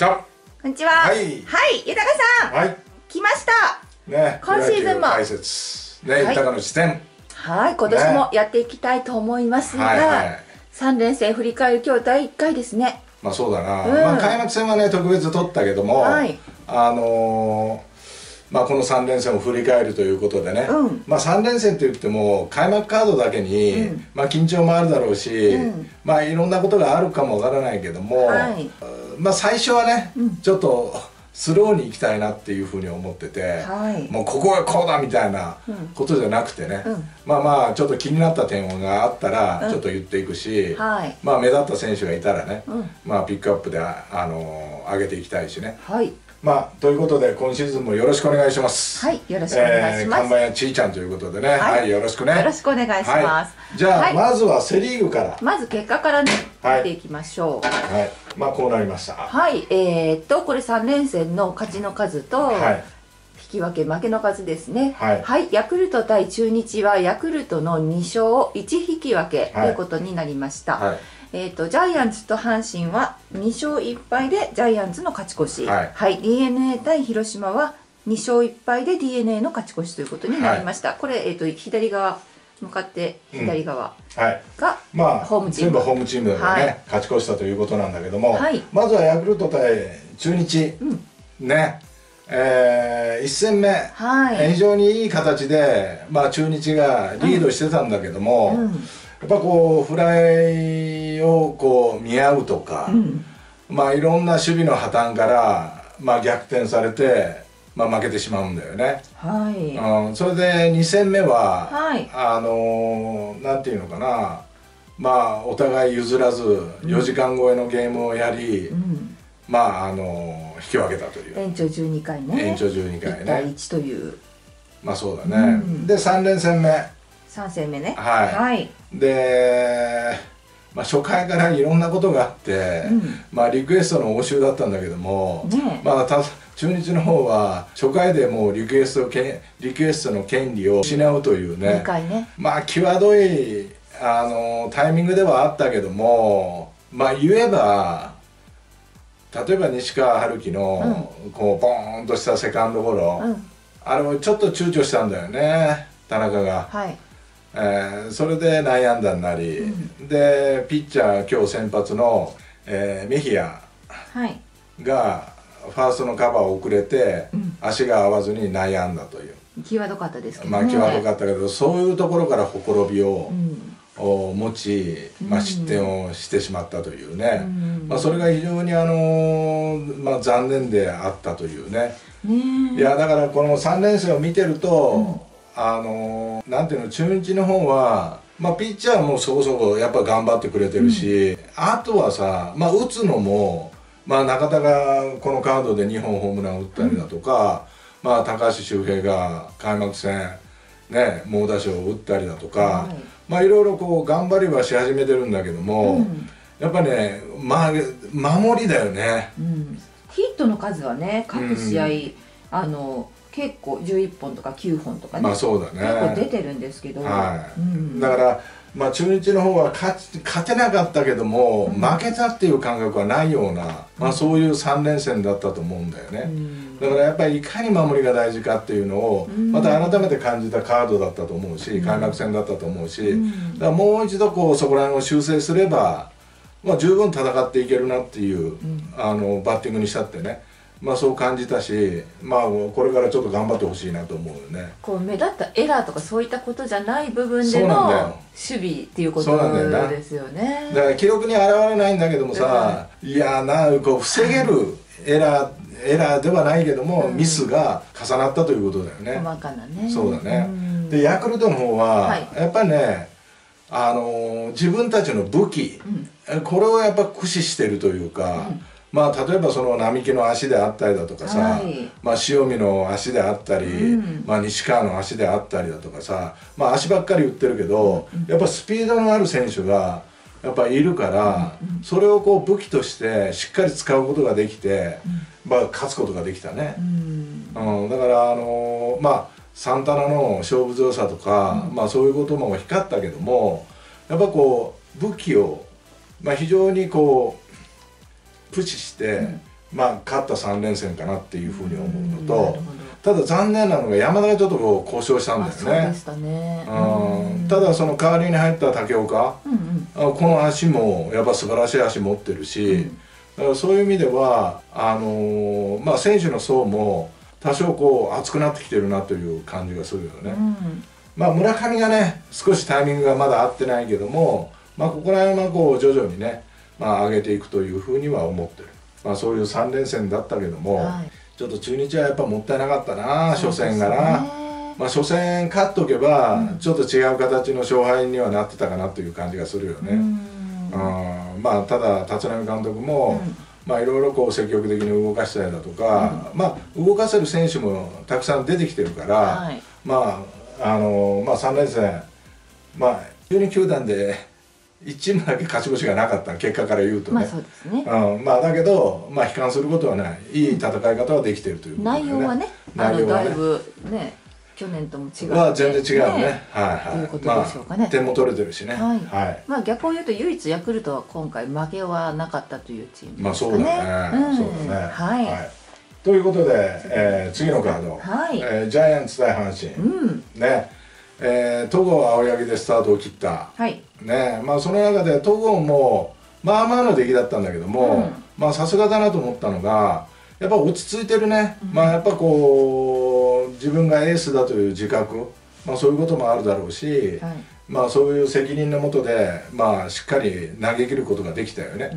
じゃこんにちは。はい。はい、豊さん、はい。来ました。ね今シーズンも解説ね、はい。豊の視点。はい、今年もやっていきたいと思いますが、はいはい。三連戦振り返る今日第一回ですね。まあそうだな、うん。まあ開幕戦はね特別取ったけども、はい。あのーまあこの3連戦を振り返るということでね、うん。まあ3連戦って言っても開幕カードだけに、うん。まあ緊張もあるだろうし、うん。まあいろんなことがあるかもわからないけども、はい。まあ最初はね、うん。ちょっとスローに行きたいなっていうふうに思ってて、はい。もうここはこうだみたいなうん。ことじゃなくてね、うん。まあまあちょっと気になった点があったらうん。ちょっと言っていくし、はい。まあ目立った選手がいたらね、うん。まあピックアップであ、あのー上げていきたいしね。はい。まあということで今シーズンもよろしくお願いします。はいよろしくお願いします。看板やちいちゃんということでね。はい。はい、よろしくね。よろしくお願いします。はい、じゃあ、はい。まずはセ・リーグから。まず結果からね、はい見ていきましょう。はい。まあこうなりました。はい、えー、っとこれ三連戦の勝ちの数と、はい。引き分け負けの数ですね。はい。ヤクルト対中日はヤクルトの2勝1引き分けはいということになりました。はいえー、とジャイアンツと阪神は2勝1敗でジャイアンツの勝ち越し、はい。d n a 対広島は2勝1敗で d n a の勝ち越しということになりました、これ、えー、と左側向かって左側はい。が、まあホームチーム。全部ホームチームでね、はい。勝ち越したということなんだけども、はい。まずはヤクルト対中日、うん。ね。えー、1戦目、はい。非常にいい形で、まあ、中日がリードしてたんだけども、うん。やっぱこうフライをこう見合うとか、うん。まあいろんな守備の破綻から、まあ、逆転されて、まあ、負けてしまうんだよね。はい、うん、それで2戦目は、はい。あのーなんていうのかな。まあお互い譲らず4時間超えのゲームをやり、うん、まああのー引き分けたという、延長12回ね。延長12回1対ね1という。まあそうだね、うん。で3連戦目3戦目ね。はい。はい、で、まあ、初回からいろんなことがあって、うん。まあリクエストの応酬だったんだけども、ねえ。まあた中日の方は初回でもうリクエストけリクエストの権利を失うというね。2回ね。まあ際どいあのタイミングではあったけどもまあ言えば例えば西川春樹の、こうボーンとしたセカンドゴロ、うん。あれもちょっと躊躇したんだよね田中が、はいえーそれで内野安打になり、でピッチャー今日先発の、えーメヒアはい。がファーストのカバーを遅れて、うん。足が合わずに内野安打という。際どかったですけどまあね際どかったけどそういうところからほころびを、うん。を持ち、まあ、失点をしてしまったというね、うん。まあ、それが非常に、あのーまあ、残念であったというね、ねえ。いやだからこの3連戦を見てると、あのーなんていうの中日の方は、まあ、ピッチャーもそこそこやっぱ頑張ってくれてるし、あとはさ、まあ、打つのも、まあ、中田がこのカードで2本ホームラン打ったりだとか、まあ、高橋周平が開幕戦ね猛打賞を打ったりだとか、はい。まあいろいろこう頑張りはし始めてるんだけども、うん。やっぱね、まあ、守りだよね。うん。ヒットの数はね各試合、うん。あの結構11本とか9本とかね、まあそうだね。結構出てるんですけど、はい。うん、だから、まあ、中日の方は勝ち勝てなかったけども、うん。負けたっていう感覚はないような、まあ、そういう3連戦だったと思うんだよね、うん。だからやっぱりいかに守りが大事かっていうのをうん。また改めて感じたカードだったと思うし、うん。開幕戦だったと思うし、うん。だからもう一度こうそこら辺を修正すれば、まあ、十分戦っていけるなっていう、ん。あのバッティングにしたってね、まあ、そう感じたし、まあ、これからちょっと頑張ってほしいなと思うよね。こう目立ったエラーとかそういったことじゃない部分での守備っていうことそうなんだよなですよね。だから記録に現れないんだけどもさ、いやなこう防げるエラーエラーではないけども、うんミスが重なったということだよね。細かなね。そうだね、んでヤクルトの方は、はいやっぱりね、あのー自分たちの武器、うんこれをやっぱ駆使してるというか、うんまあ例えばその並木の足であったりだとかさ、はい。まあ塩見の足であったり、うん。まあ西川の足であったりだとかさ、まあ足ばっかり打ってるけど、やっぱスピードのある選手がやっぱいるから、それをこう武器としてしっかり使うことができて、まあ勝つことができたね。うん。うん、だからあのーまあサンタナの勝負強さとか、まあそういうことも光ったけどもやっぱこう武器を、まあ、非常にこう駆使して、まあ、勝った3連戦かなっていうふうに思うのとただ残念なのが山田がちょっとこう故障したんだよね。たね。うん。ただその代わりに入った竹岡うんうん。あこの足もやっぱ素晴らしい足持ってるし、だからそういう意味ではあのーまあ選手の層も多少こう厚くなってきてるなという感じがするよね、うん。まあ村上がね少しタイミングがまだ合ってないけどもまあここら辺はこう徐々にねまあ上げていくというふうには思ってる。まあそういう3連戦だったけども、はい。ちょっと中日はやっぱもったいなかったな初戦がな、まあ初戦勝っとけば、うん。ちょっと違う形の勝敗にはなってたかなという感じがするよね、うん。うんまあただ立浪監督も、うん。まあいろいろこう積極的に動かしたりだとか、まあ動かせる選手もたくさん出てきてるから、はい。まああのまあ3連戦まあ12球団で1チームだけ勝ち星がなかった結果から言うとね、まあそうですね。うん、まあだけどまあ悲観することはない。いい戦い方はできてるということだよ内容はね内容はね。だいぶね去年とも違っては全然違うね。はいはい。ということでしょうかね。まあ、点も取れてるしね。はい。はい。まあ逆を言うと唯一ヤクルトは今回負けはなかったというチームまあですかね。そうだね、うん。そうだね。はい。ということで、えー次のカード、はい。えージャイアンツ対阪神、うん。ね。えー戸郷青柳でスタートを切った。はい。ね。まあその中で戸郷もまあまあの出来だったんだけども、さすがだなと思ったのがやっぱ落ち着いてるね、まあやっぱこう自分がエースだという自覚、まあ、そういうこともあるだろうし、はい。まあそういう責任のもとでまあしっかり投げ切ることができたよね。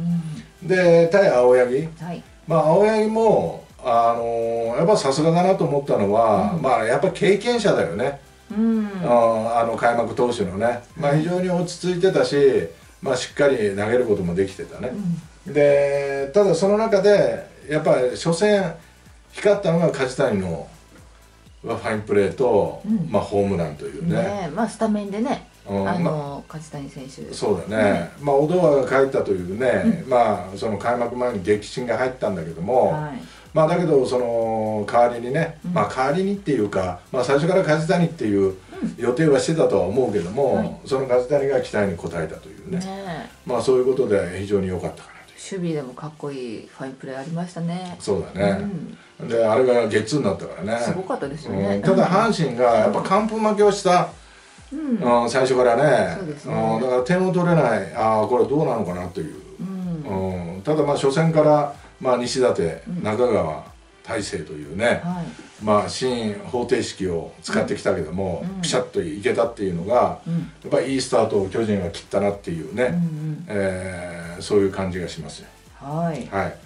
う、ん。で対青柳。はい。まあ青柳もあのーやっぱさすがだなと思ったのは、うん。まあやっぱ経験者だよね、うん。ああの開幕投手のね、まあ、非常に落ち着いてたし、まあ、しっかり投げることもできてたね、でただその中でやっぱり初戦光ったのが梶谷のファインプレーと、うん。まあ、ホームランというね。ねえまあスタメンでね、うんまあ。の梶谷選手。そうだね、まあ小戸川が帰ったというね、まあその開幕前に激震が入ったんだけども、はい。まあだけどその代わりにね、うん。まあ代わりにっていうか、まあ、最初から梶谷っていう予定はしてたとは思うけども、はいその梶谷が期待に応えたというね。ねえ。まあそういうことで非常に良かったかなと守備でもかっこいいファインプレーありましたね。そうだね、であれがゲッツーになったからね。すごかったですようね。ん。ただ阪神がやっぱ完封負けをした、うん。うん最初からね。そうですね。ん。だから点を取れない。ああこれどうなのかなという、うん。うん。ただまあ初戦から、まあ、西舘うん中川大勢というね、はい。まあ新方程式を使ってきたけども、うんピシャッといけたっていうのが、うん。やっぱりいいスタートを巨人は切ったなっていうね、うんうん。えーそういう感じがしますよ。はい。はい、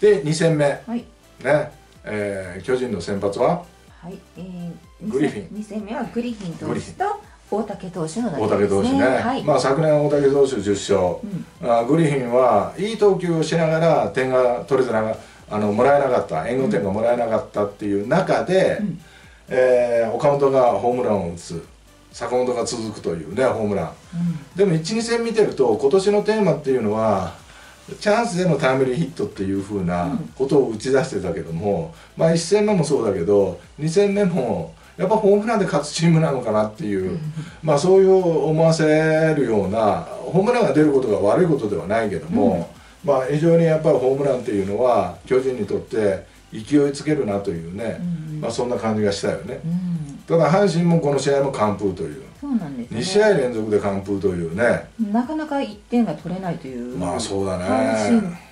で2戦目はい。ね、えー巨人の先発は？はい。えーグリフィン二戦目はグリフィン投手と大竹投手の大竹投手ね、はい。まあ、昨年大竹投手10勝、あグリフィンはいい投球をしながら点が取れてなかあのもらえなかった。援護点がもらえなかったっていう中で、うん。えー岡本がホームランを打つ。坂本が続くというねホームラン。でも12戦見てると今年のテーマっていうのはチャンスでのタイムリーヒットっていうふうなことを打ち出してたけども、まあ1戦目もそうだけど2戦目もやっぱホームランで勝つチームなのかなっていう、まあそういう思わせるようなホームランが出ることが悪いことではないけども、まあ非常にやっぱりホームランっていうのは巨人にとって勢いつけるなというね、うんまあそんな感じがしたよね。うん。たただ阪神もこの試合も完封というそうなんですね。2試合連続で完封というねなかなか1点が取れないという、まあそうだね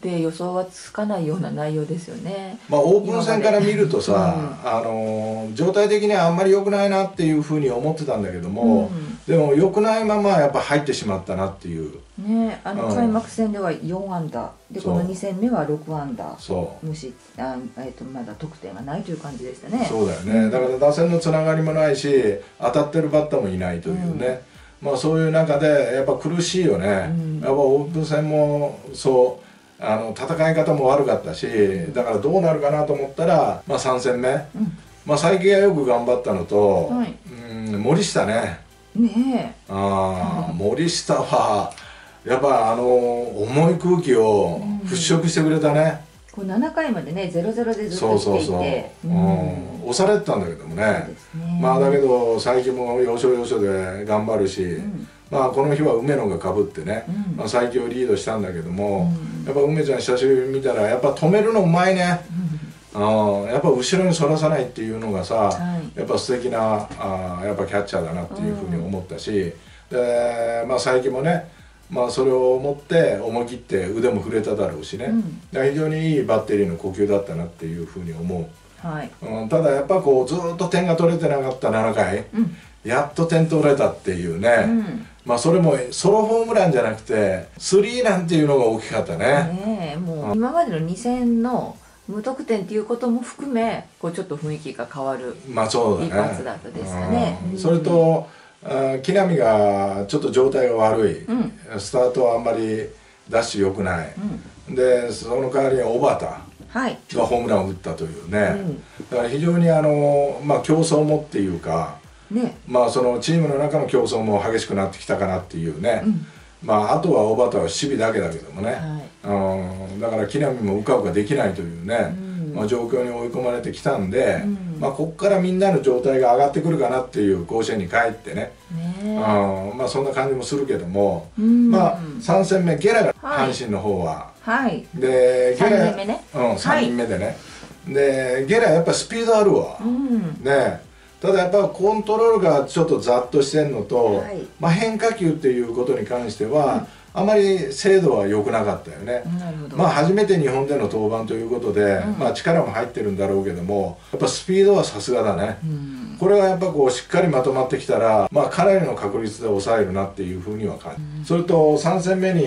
で予想はつかないような内容ですよね。まあオープン戦から見るとさ、うあのー状態的にはあんまり良くないなっていうふうに思ってたんだけども、うん。でも良くないままやっぱ入ってしまったなっていう。ねあのうん。開幕戦では4安打。でそう。この2戦目は6安打。そ無失あ、えー、とまだ得点がないという感じでしたうね。そうだよね、だから打線のつながりもないし当たってるバッターもいないというね、まあそういう中でやっぱ苦しいよね、うん。やっぱオープン戦もそうあの戦い方も悪かったしだからどうなるかなと思ったら、まあ、3戦目、うん。まあ佐伯がよく頑張ったのと、はい。うん森下ね。ねあー森下はやっぱあの重い空気を払拭してくれたね、えこう7回までね0-0でずっと来ていそうそう。そう、てうん。押されてたんだけどもね。ね。まあだけど佐伯も要所要所で頑張るし、ん。まあ、この日は梅野がかぶってね、うん。まあ、最強リードしたんだけども、うん。やっぱ梅ちゃん久しぶりに見たらやっぱ止めるのうまいね、あやっぱ後ろにそらさないっていうのがさ、はい。やっぱ素敵なあやっぱキャッチャーだなっていうふうに思ったし、でまあ佐伯もねまあそれを思って思い切って腕も振れただろうしね、うん。非常にいいバッテリーの呼吸だったなっていうふうに思はい、う、うん、ただやっぱこうずっと点が取れてなかった7回うん。やっと点取れたっていうね、うん。まあそれもソロホームランじゃなくてスリーランっていうのが大きかったね。ねえもう今までの2戦の無得点っていうことも含めこうちょっと雰囲気が変わるまあそうだね。一発だったですかね。うん。うんそれと、木浪がちょっと状態が悪い、うん。スタートはあんまりダッシュ良くない、うん。でその代わりに小畑はい。がホームランを打ったというね、うん。だから非常にあの、まあ、競争もっていうか、ね。まあ、そのチームの中の競争も激しくなってきたかなっていうね、うん。まあ、あとは小畑は守備だけだけどもね、はい。うん。だから木浪もうかうかできないというね、うんまあ、状況に追い込まれてきたんで、うん。まあ、ここからみんなの状態が上がってくるかなっていう甲子園に帰ってね、ね。うんまあ、そんな感じもするけども、うん。まあ、3戦目ゲラがはい。阪神の方は、はい。でゲラ三人目ね。うん、3人目でね、でゲラやっぱスピードあるわ、うん。ね。ただやっぱコントロールがちょっとざっとしてんのと、はい。まあ、変化球っていうことに関しては、あまり精度は良くなかったよね、まあ初めて日本での登板ということで、うん。まあ力も入ってるんだろうけどもやっぱスピードはさすがだね、うん。これはやっぱこうしっかりまとまってきたら、まあ、かなりの確率で抑えるなっていうふうには感じ、それと3戦目に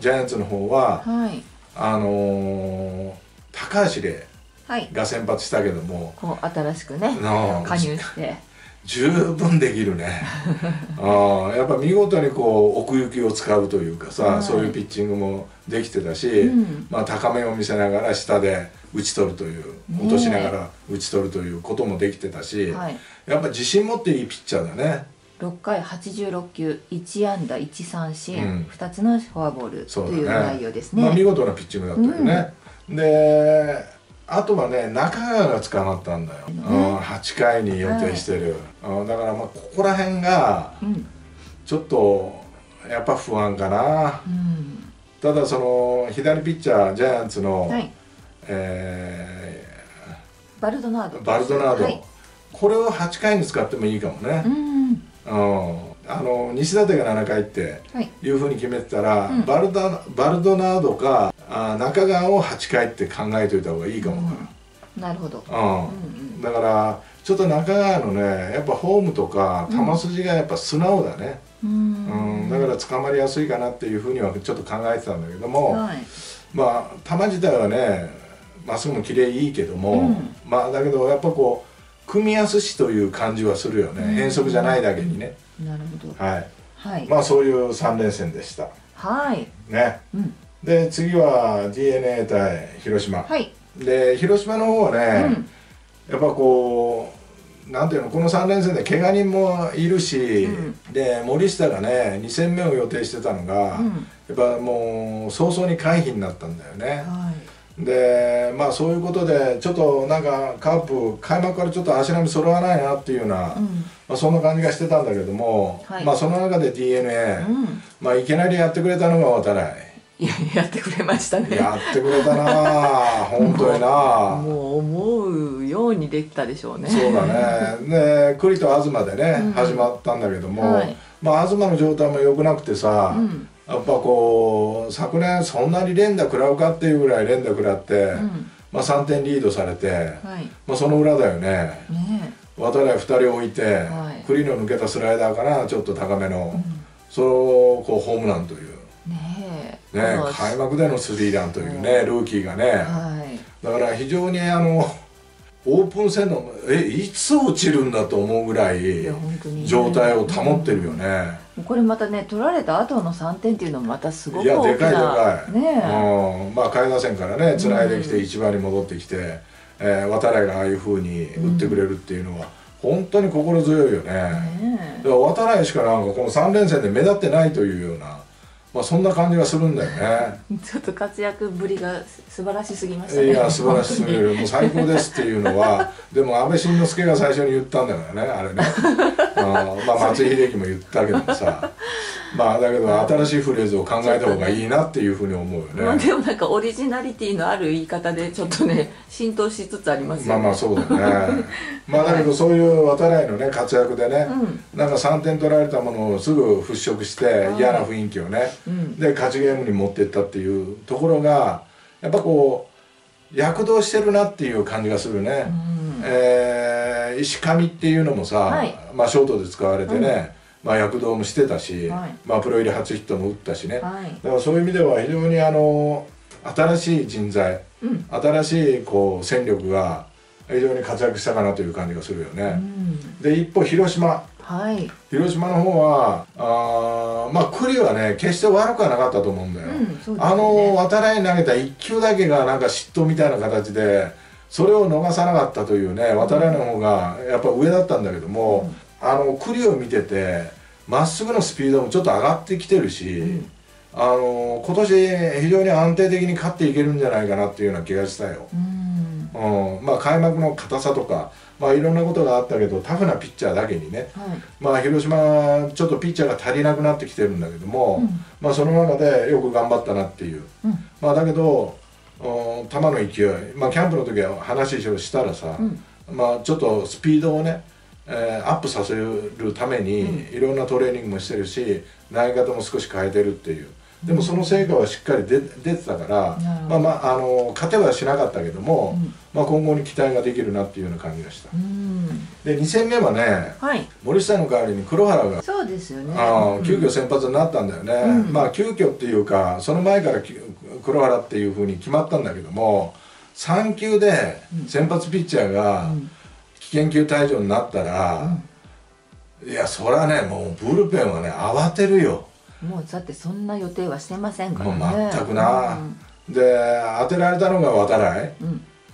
ジャイアンツの方ははい。あのー高橋礼はい。が先発したけどもこう新しくね加入して十分できるね。ああやっぱ見事にこう奥行きを使うというかさ、はい。そういうピッチングもできてたし、うん。まあ、高めを見せながら下で打ち取るという落としながら打ち取るということもできてたし、はい。やっぱ自信持っていいピッチャーだね。6回86球1安打1三振、うん。2つのフォアボールという内容ですね。まあ、見事なピッチングだったよね、であとはね中川が捕まったんだよ、うん、8回に予定してる、うん。だからまあここら辺がうん。ちょっとやっぱ不安かな。うん。ただその左ピッチャージャイアンツの、はい。えバルドナード。ーバルドナード、はい。これを8回に使ってもいいかもね。う、ん。うん。あの西舘が7回ってはい。いうふうに決めてたら、うん。バルダバルドナードかあ中川を8回って考えておいた方がいいかもかなるほど。な、うん。うんうんだからちょっと中川のねやっぱホームとか球筋がやっぱ素直だね、ううん。んだから捕まりやすいかなっていうふうにはちょっと考えてたんだけども、はい。まあ球自体はねまっすぐも綺麗いいけども、うん。まあだけどやっぱこう組みやすしという感じはするよね、うん。変則じゃないだけにね、なるほど。はい。はい。まあそういう3連戦でした。はい。ね。うんで次は d n a 対広島、はい。で広島の方はうね、ん。やっぱこうなんていうのこの3連戦で怪我人もいるし、うん。で森下がね2戦目を予定してたのが、うん。やっぱもう早々に回避になったんだよね、はい。でまあそういうことでちょっとなんかカープ開幕からちょっと足並み揃わないなっていうような、うん。まあ、そんな感じがしてたんだけども、はい。まあその中で d n a うん。まあいきなりやってくれたのが渡来。いや やってくれましたね。やってくれたな。あ 本当にな。あもう思うようにできたでしょうね。そうだね。で栗と東でね、うん。始まったんだけども、はい。まあ東の状態も良くなくてさ、うん。やっぱこう昨年そんなに連打食らうかっていうぐらい連打食らって、うん。まあ、3点リードされて、はい。まあ、その裏だよね。ね。渡来2人置いて、はい。栗の抜けたスライダーかなちょっと高めの、それをこうホームランというね開幕でのスリーランというね、ルーキーがね、はい。だから非常にあのオープン戦のえいつ落ちるんだと思うぐらい状態を保ってるよね、これまたね取られた後の3点っていうのもまたすごいやく大きでかいでなかい、ねうん、まあ下位打線からねつないできてうん一番に戻ってきて、えー渡来がああいうふうに打ってくれるっていうのは本当に心強いよね、え。ねだから渡来しかなんかこの3連戦で目立ってないというようなまあ、そんな感じがするんだよね。ちょっと活躍ぶりが素晴らしすぎましたね。いや素晴らしすぎるもう最高ですっていうのは でも安倍晋之助が最初に言ったんだからねあれね。あまあ松井秀喜も言ったけどもさまあだけど新しいフレーズを考えた方がいいなっていうふうに思うまあよねでもなんかオリジナリティのある言い方でちょっとね 浸透しつつありますよね。まあまあそうだね。まあだけどそういう渡来のね活躍でね、なんか3点取られたものをすぐ払拭して嫌な雰囲気をね、ん。で勝ちゲームに持っていったっていうところがやっぱこう躍動してるなっていう感じがするね、えー石上っていうのもさ、はい。まあ、ショートで使われてね、まあ、躍動もしてたし、はい。まあ、プロ入り初ヒットも打ったしね、はい。だからそういう意味では非常にあの新しい人材、うん。新しいこう戦力が非常に活躍したかなという感じがするよね。うん。で一方広島。はい。広島の方はあーまあ栗はね決して悪くはなかったと思うんだよ。うんね。あの渡来に投げた1球だけがなんか嫉妬みたいな形でそれを逃さなかったというね渡来の方がやっぱ上だったんだけども、あの栗を見ててまっすぐのスピードもちょっと上がってきてるし、あの今年非常に安定的に勝っていけるんじゃないかなっていうような気がしたよ。うん。うん、まあ開幕の硬さとか、まあ、いろんなことがあったけどタフなピッチャーだけにね、はい。まあ、広島ちょっとピッチャーが足りなくなってきてるんだけども、うん。まあ、その中でよく頑張ったなっていう、うん。まあ、だけどうん球の勢い、まあ、キャンプの時は話をしたらさ、うん。まあ、ちょっとスピードをね、えーアップさせるためにいろんなトレーニングもしてるし投げ方も少し変えてるっていう。でもその成果はしっかり出出てたから、なるほど。まあまああの勝てはしなかったけども、うん。まあ、今後に期待ができるなっていうような感じがした。うん。で2戦目はねはい。森下の代わりに黒原がそうですよね。あ急遽先発になったんだよね、うん。まあ急遽っていうかその前からき黒原っていうふうに決まったんだけども3球で先発ピッチャーがうん危険球退場になったら、いやそりゃねもうブルペンはね慌てるよ。もうだってそんな予定はしてませんかもらね。う全くな、で当てられたのが渡来、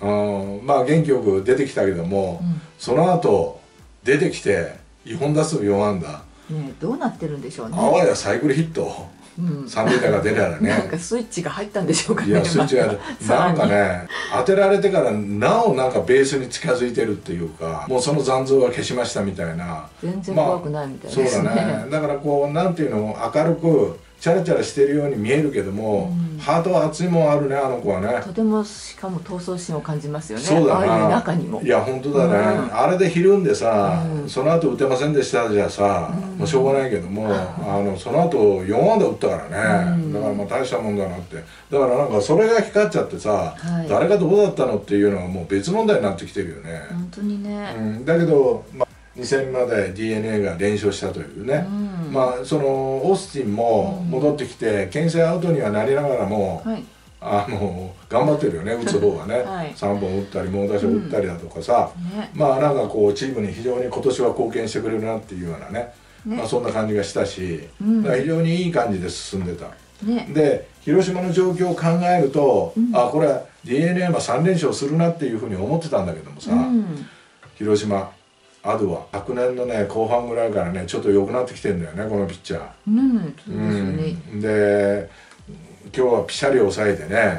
うん。うん、まあ元気よく出てきたけども、うん。その後出てきて2本打数4安打、ねどうなってるんでしょうね。あわやサイクルヒットうん。三塁打が出たらなんねかスイッチが入ったんでしょうかねいやスイッチがさらになんかね当てられてからなおなんかベースに近づいてるっていうかもうその残像は消しましたみたいな。全然怖くないみたいそうですね,、だね。だからこうなんていうの明るくチャラチャラしてるように見えるけども、ハートは熱いもんあるねあの子はね。とてもしかも闘争心を感じますよね。そうだな。中にも。いや本当だね、うん。あれでひるんでさ、うん。その後打てませんでしたじゃさ、もうしょうがないけども、あのその後4安打打ったからね、うん。だからまあ大したもんだなって。だからなんかそれが光っちゃってさ、はい。誰がどうだったのっていうのはもう別問題になってきてるよね、本当にね、うん、だけど、まあ、2戦まで d n a が連勝したというね、うん。まあそのオースティンも戻ってきて牽制アウトにはなりながらも、はい。あの頑張ってるよね 打つ方はね、はい。3本打ったり猛打賞打ったりだとかさ、ね。まあなんかこうチームに非常に今年は貢献してくれるなっていうようなね。ね。まあ、そんな感じがしたし、うん。だから非常にいい感じで進んでた。ね。で広島の状況を考えると、あこれは d n a は3連勝するなっていうふうに思ってたんだけどもさ、うん。広島アドは昨年のね後半ぐらいからねちょっと良くなってきてんだよねこのピッチャー。うんそうですよね、うん、で今日はピシャリ抑えてね、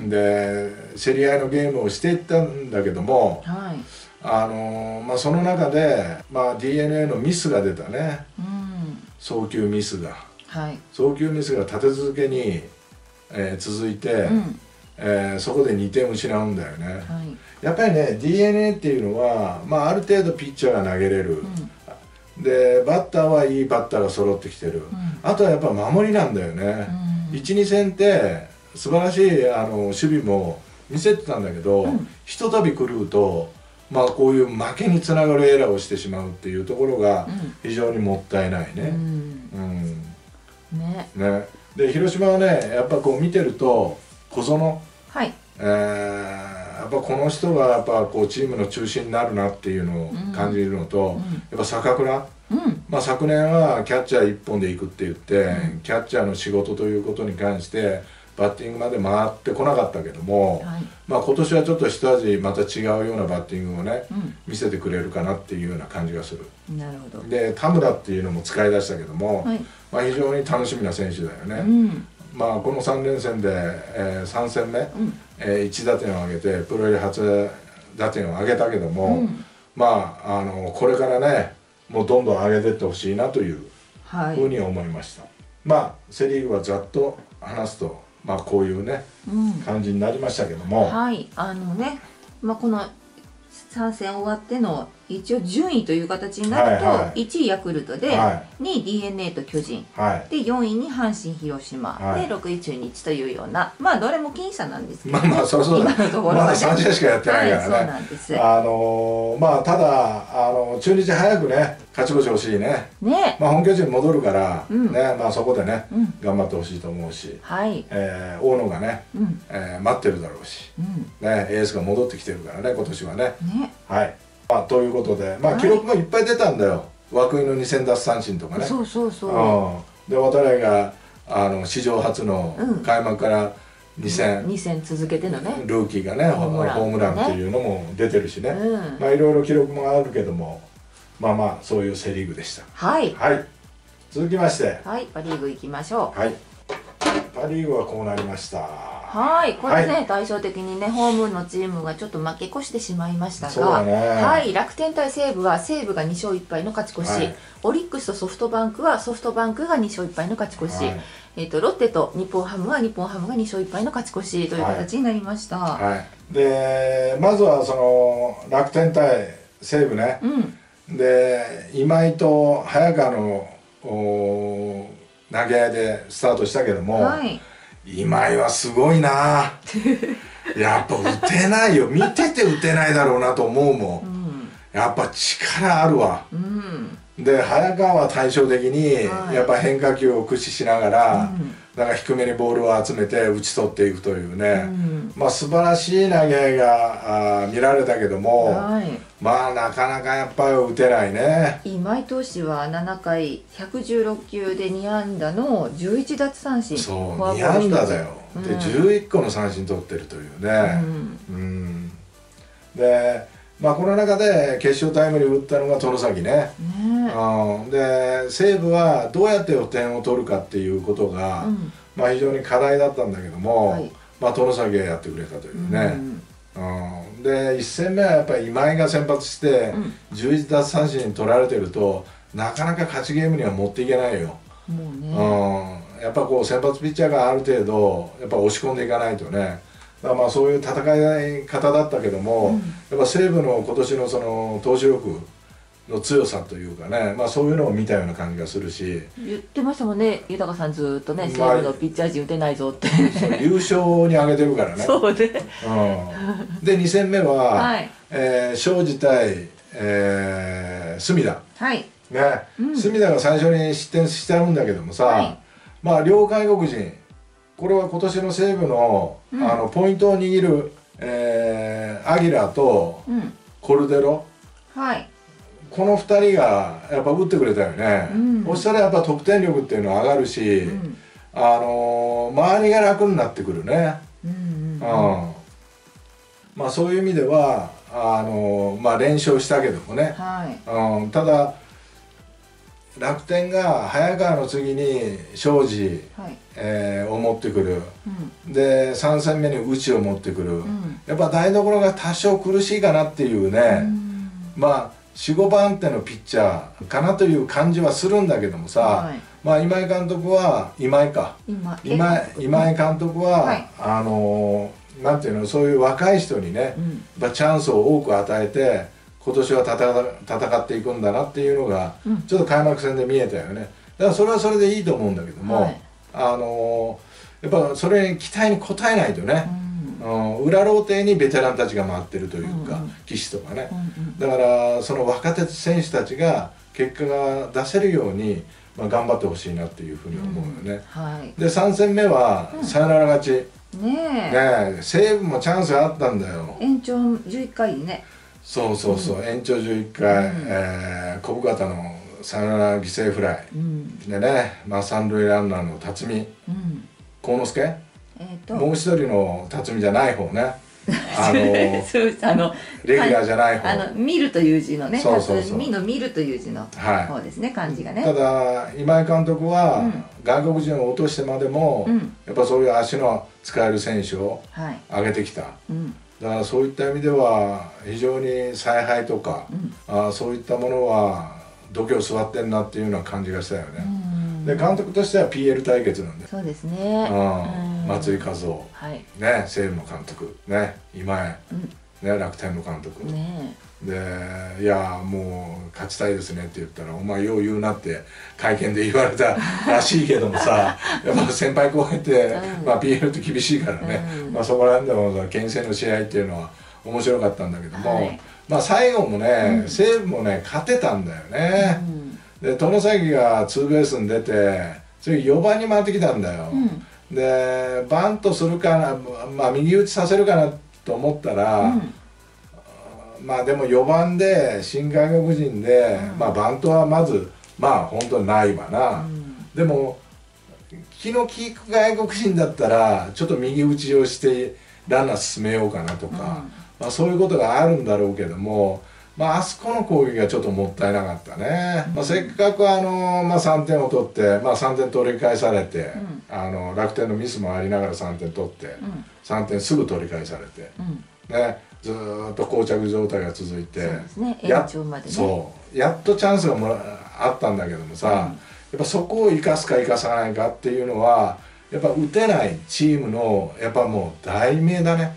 うん。で競り合いのゲームをしていったんだけども、はい。あのまあ、その中で、まあ、d n a のミスが出たね。うん。送球ミスが。はい。送球ミスが立て続けに、えー続いて、うんえーそこで2点失うんだよね、はい。やっぱりね d n a っていうのは、まあ、ある程度ピッチャーが投げれる、うん。でバッターはいいバッターが揃ってきてる、あとはやっぱ守りなんだよね、うん。12戦って素晴らしいあの守備も見せてたんだけど、うん。ひとたび狂うと、まあ、こういう負けにつながるエラーをしてしまうっていうところがうん。非常にもったいないね。うん。うん。ね。ね。で広島はねやっぱこう見てると小園、はい。えーやっぱこの人がやっぱこうチームの中心になるなっていうのを感じるのと、うん。やっぱ坂倉、うん。まあ、昨年はキャッチャー一本でいくって言って、キャッチャーの仕事ということに関してバッティングまで回ってこなかったけども、はい。まあ、今年はちょっと一味また違うようなバッティングをね、うん。見せてくれるかなっていうような感じがする。なるほど。で田村っていうのも使い出したけども、はい。まあ、非常に楽しみな選手だよね、うんまあ、この3連戦で、え3戦目、うん。え1打点を挙げてプロ入り初打点を挙げたけども、うん。まああのこれからねもうどんどん上げてってほしいなというはい。ふうに思いました、まあセ・リーグはざっと話すと、まあ、こういうねうん。感じになりましたけども、はい。あのねまあこの3戦終わっての一応順位という形になると、はいはい。1位ヤクルトで、は2位 d n a と巨人。はい。で4位に阪神広島、はい。で6位中日というようなまあどれも僅差なんですけど、まあまあそうそうだ今のところは。ねまだ3試合しかやってないからね、はい、そうなんです。あのーまあただあの中日早くね勝ち星欲しいね。ね。まあ本拠地に戻るから、うん。ねまあそこでね、うん。頑張ってほしいと思うし、はい。えー大野がね、うん。えー待ってるだろうし、うん。ね、エースが戻ってきてるからね今年はね。ね。はい、まあ、ということで。まあはい。記録もいっぱい出たんだよ。涌井の2000奪三振とかね。そうそうそう。うん、で渡来があの史上初のうん。開幕から2戦、2戦続けてのね。ルーキーがねホホームランっていうのも出てるしね、うん。まあいろいろ記録もあるけどもまあまあそういうセ・リーグでした。はい。はい。続きまして。はいパ・リーグ行きましょう。はい。パ・リーグはこうなりましたはいこれね、は対照的にねホームのチームがちょっと負け越してしまいましたがね。はい楽天対西武は西武が2勝1敗の勝ち越し、はい。オリックスとソフトバンクはソフトバンクが2勝1敗の勝ち越し、はい。えー、とロッテと日本ハムは日本ハムが2勝1敗の勝ち越しという形になりました、はい。でまずはその楽天対西武ね。うん。で今井と早川のお投げ合いでスタートしたけども、はい今井はすごいな。やっぱ打てないよ。見てて打てないだろうなと思うもうん。んやっぱ力あるわ。うん。で早川は対照的にはい。やっぱ変化球を駆使しながら、うん。だから低めにボールを集めて打ち取っていくというね、うん。まあ素晴らしい投げ合いが見られたけども、はいまあなかなかやっぱり打てないね。今井投手は7回116球で2安打の11奪三振。そうフォアボ2ール一つ。安打だよ、でうん。11個の三振取ってるといううねん。うん、でまあこの中で決勝タイムリー打ったのが外崎ね、ねうん、で西武はどうやって点を取るかっていうことが、うん。まあ非常に課題だったんだけども、はい。まあ外崎がやってくれたというね、うん。うん、で1戦目はやっぱり今井が先発してうん。11奪三振取られてるとなかなか勝ちゲームには持っていけないよ、もうね。うん、やっぱこう先発ピッチャーがある程度やっぱ押し込んでいかないとね。だまあそういう戦い方だったけども、うん。やっぱ西武の今年のその投手力の強さというかね、まあ、そういうのを見たような感じがするし。言ってましたもんね。豊さんずーっとね西まあ武のピッチャー陣打てないぞって。優勝に上げてるからね。そうね。うん、で2戦目は、はい。えー庄司対、えー隅田。はい。ね、うん。隅田が最初に失点しちゃうんだけどもさ、はい。まあ両外国人。これは今年の西武の,、うん。あのポイントを握る、えーアギラとうん。コルデロ。はいこの2人がやっぱ打ってくれたよね、うん。そしたらやっぱ得点力っていうのは上がるし、うん。あのー周りが楽になってくるね、うんうんうん。まあそういう意味ではあのーまあ連勝したけどもね、はい。うん、ただ楽天が早川の次に庄司、はい。えーを持ってくる。うん。で3戦目に内を持ってくる、ん。やっぱ台所が多少苦しいかなっていうね、うん。まあ45番手のピッチャーかなという感じはするんだけどもさ、はい。まあ今井監督は今井か。今今井今井監督は、はい。あのーなんていうのそういう若い人にね、うん。チャンスを多く与えて今年は戦戦っていくんだなっていうのが、うん。ちょっと開幕戦で見えたよね。だからそれはそれでいいと思うんだけども、はい。あのーやっぱそれに期待に応えないとねう、んうん裏ローテにベテランたちが回ってるというか、うんうん。騎士とかね、うんだからその若手選手たちが結果が出せるように、まあ、頑張ってほしいなっていうふうに思うよね、はい。で3戦目はサヨナラ勝ち、ねえ。ねえ西武もチャンスがあったんだよ。延長11回にね。そうそうそう、延長11回、うん。えー小深田のサヨナラ犠牲フライ。うん。でね、まあ、三塁ランナーの辰巳。うん。幸之助？ええっ、と。もう一人の辰巳じゃない方ね。あのそうあのレギュラーじゃない方。あの見るという字のねそうそうそう。辰巳の見るという字のはい方ですね漢字がね。ただ今井監督は、うん。外国人を落としてまでも、うん。やっぱそういう足の使える選手をはい。上げてきた。うん。だからそういった意味では非常に采配とか、うん。あーそういったものは度胸座ってんなっていうような感じがしたよね、うんで監督としては PL 対決なんで、そうですね。うん。うん。松井和夫。はい。ね西武の監督。ね今井、うん。ね、楽天の監督、ねで「いやもう勝ちたいですね」って言ったら「お前よう言うな」って会見で言われたらしいけどもさ やっぱ先輩後輩って、うん。まあ、PL って厳しいからね、うん。まあ、そこら辺でもさ牽制の試合っていうのは面白かったんだけども、はい。まあ最後もね、うん。西武もね勝てたんだよね。う、んで外崎がツーベースに出て次4番に回ってきたんだよ、うん。でバントするかな、まあ、右打ちさせるかなと思ったら、うん。まあでも4番で新外国人で、うん。まあバントはまずまあ本当にないわな、うん。でも気の利く外国人だったらちょっと右打ちをしてランナー進めようかなとか、うん。まあ、そういうことがあるんだろうけども、まあ、あそこの攻撃がちょっともったいなかったね、まあ、せっかくあの、まあ、3点を取って、まあ、3点取り返されて、ん。あの楽天のミスもありながら3点取って、うん。3点すぐ取り返されて。うん。ね、ずーっと膠着状態が続いてそうや延長までね。そう。やっとチャンスがもらあったんだけどもさ、うん。やっぱそこを生かすか生かさないかっていうのはやっぱ打てないチームのやっぱもう題名だね、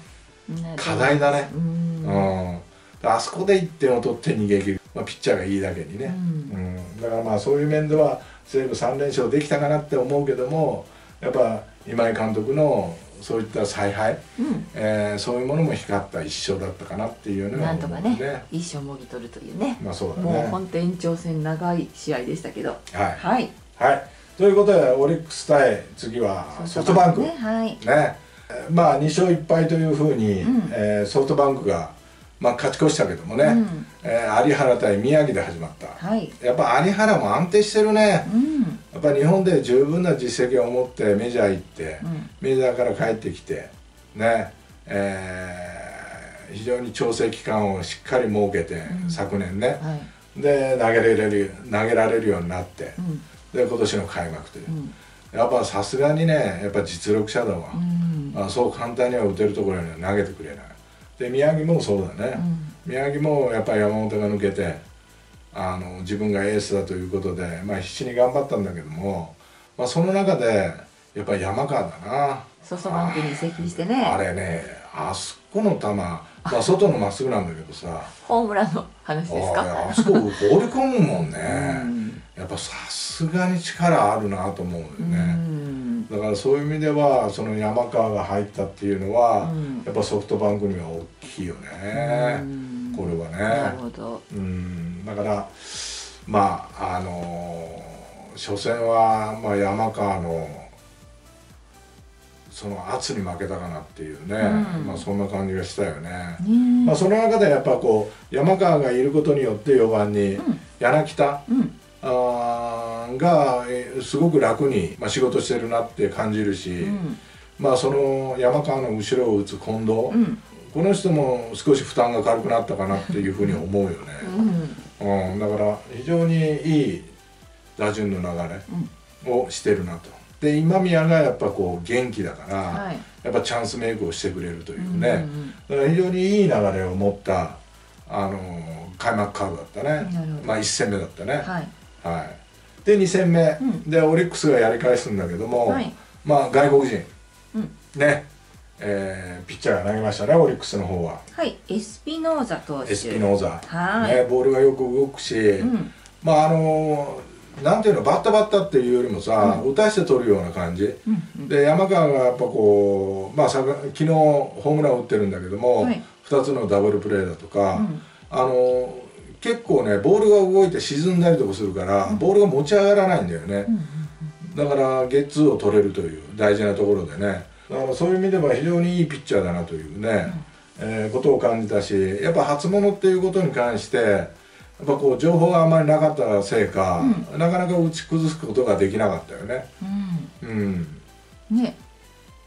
ね課題だね。ううんんあそこで1点を取って逃げ切る、まあ、ピッチャーがいいだけにね、うん。うん。だからまあそういう面では西武3連勝できたかなって思うけどもやっぱ今井監督のそういった采配、うん。えーそういうものも光った一勝だったかなっていうのはなんとかねいい勝もぎ取るというね。まあそうだね。もう本当延長戦長い試合でしたけど。はい、はい。はい、ということでオリックス対次はソフトバンク。ねねはい。えーまあ2勝1敗というふうに、うん。えーソフトバンクが、まあ、勝ち越したけどもね、うん。えー有原対宮城で始まった、はい。やっぱ有原も安定してるね。うん。やっぱ日本で十分な実績を持ってメジャー行って、うん。メジャーから帰ってきてね。えー非常に調整期間をしっかり設けて、うん。昨年ね。はい。で投げられる投げられるようになってうん。で今年の開幕という。う、ん。やっぱさすがにねやっぱ実力者だわ、うん。あそう簡単には打てるところには投げてくれないで宮城もそうだね、宮城もやっぱり山本が抜けてあの自分がエースだということで、まあ、必死に頑張ったんだけども、まあ、その中でやっぱり山川だな。ソフトバンクに移籍してね。あれねあそこの球、まあ、外のまっすぐなんだけどさ。ホームランの話ですあかあそこ放り込むもんね、うん。やっぱさすがに力あるなと思うようね、んだからそういう意味ではその山川が入ったっていうのは、うん。やっぱソフトバンクには大きいよね、うん。これはね。なるほど。うん。だからまああの初戦は、まあ、山川のその圧に負けたかなっていうね、うん。まあそんな感じがしたよね。ねまあ、その中でやっぱこう山川がいることによって4番にうん。柳田。うんあーがえーすごく楽に、まあ、仕事してるなって感じるし、うん。まあその山川の後ろを打つ近藤、うん。この人も少し負担が軽くなったかなっていうふうに思うよね。うん。うん、だから非常にいい打順の流れをしてるなと。で今宮がやっぱこう元気だから、はい。やっぱチャンスメイクをしてくれるといううんね、だから非常にいい流れを持ったあの開幕カードだったね。まあ1戦目だったね。はいはい、で2戦目、うん。でオリックスがやり返すんだけども、はい。まあ外国人。うん。ね、えーピッチャーが投げましたねオリックスの方は。はい。エスピノーザ投手。エスピノーザ、はい。ね、ボールがよく動くし、うん。まああのなんていうのバッタバッタっていうよりもさ、打たして取るような感じ、うんで山川がやっぱこう、まあ、さ昨日ホームラン打ってるんだけども、はい。2つのダブルプレーだとか、うん。あの結構ねボールが動いて沈んだりとかするから、ボールが持ち上がらないんだよね、だからゲッツーを取れるという大事なところでね。だからそういう意味では非常にいいピッチャーだなというね、えーことを感じたしやっぱ初物っていうことに関してやっぱこう情報があまりなかったせいか、なかなか打ち崩すことができなかったよね。うん。うん。ね。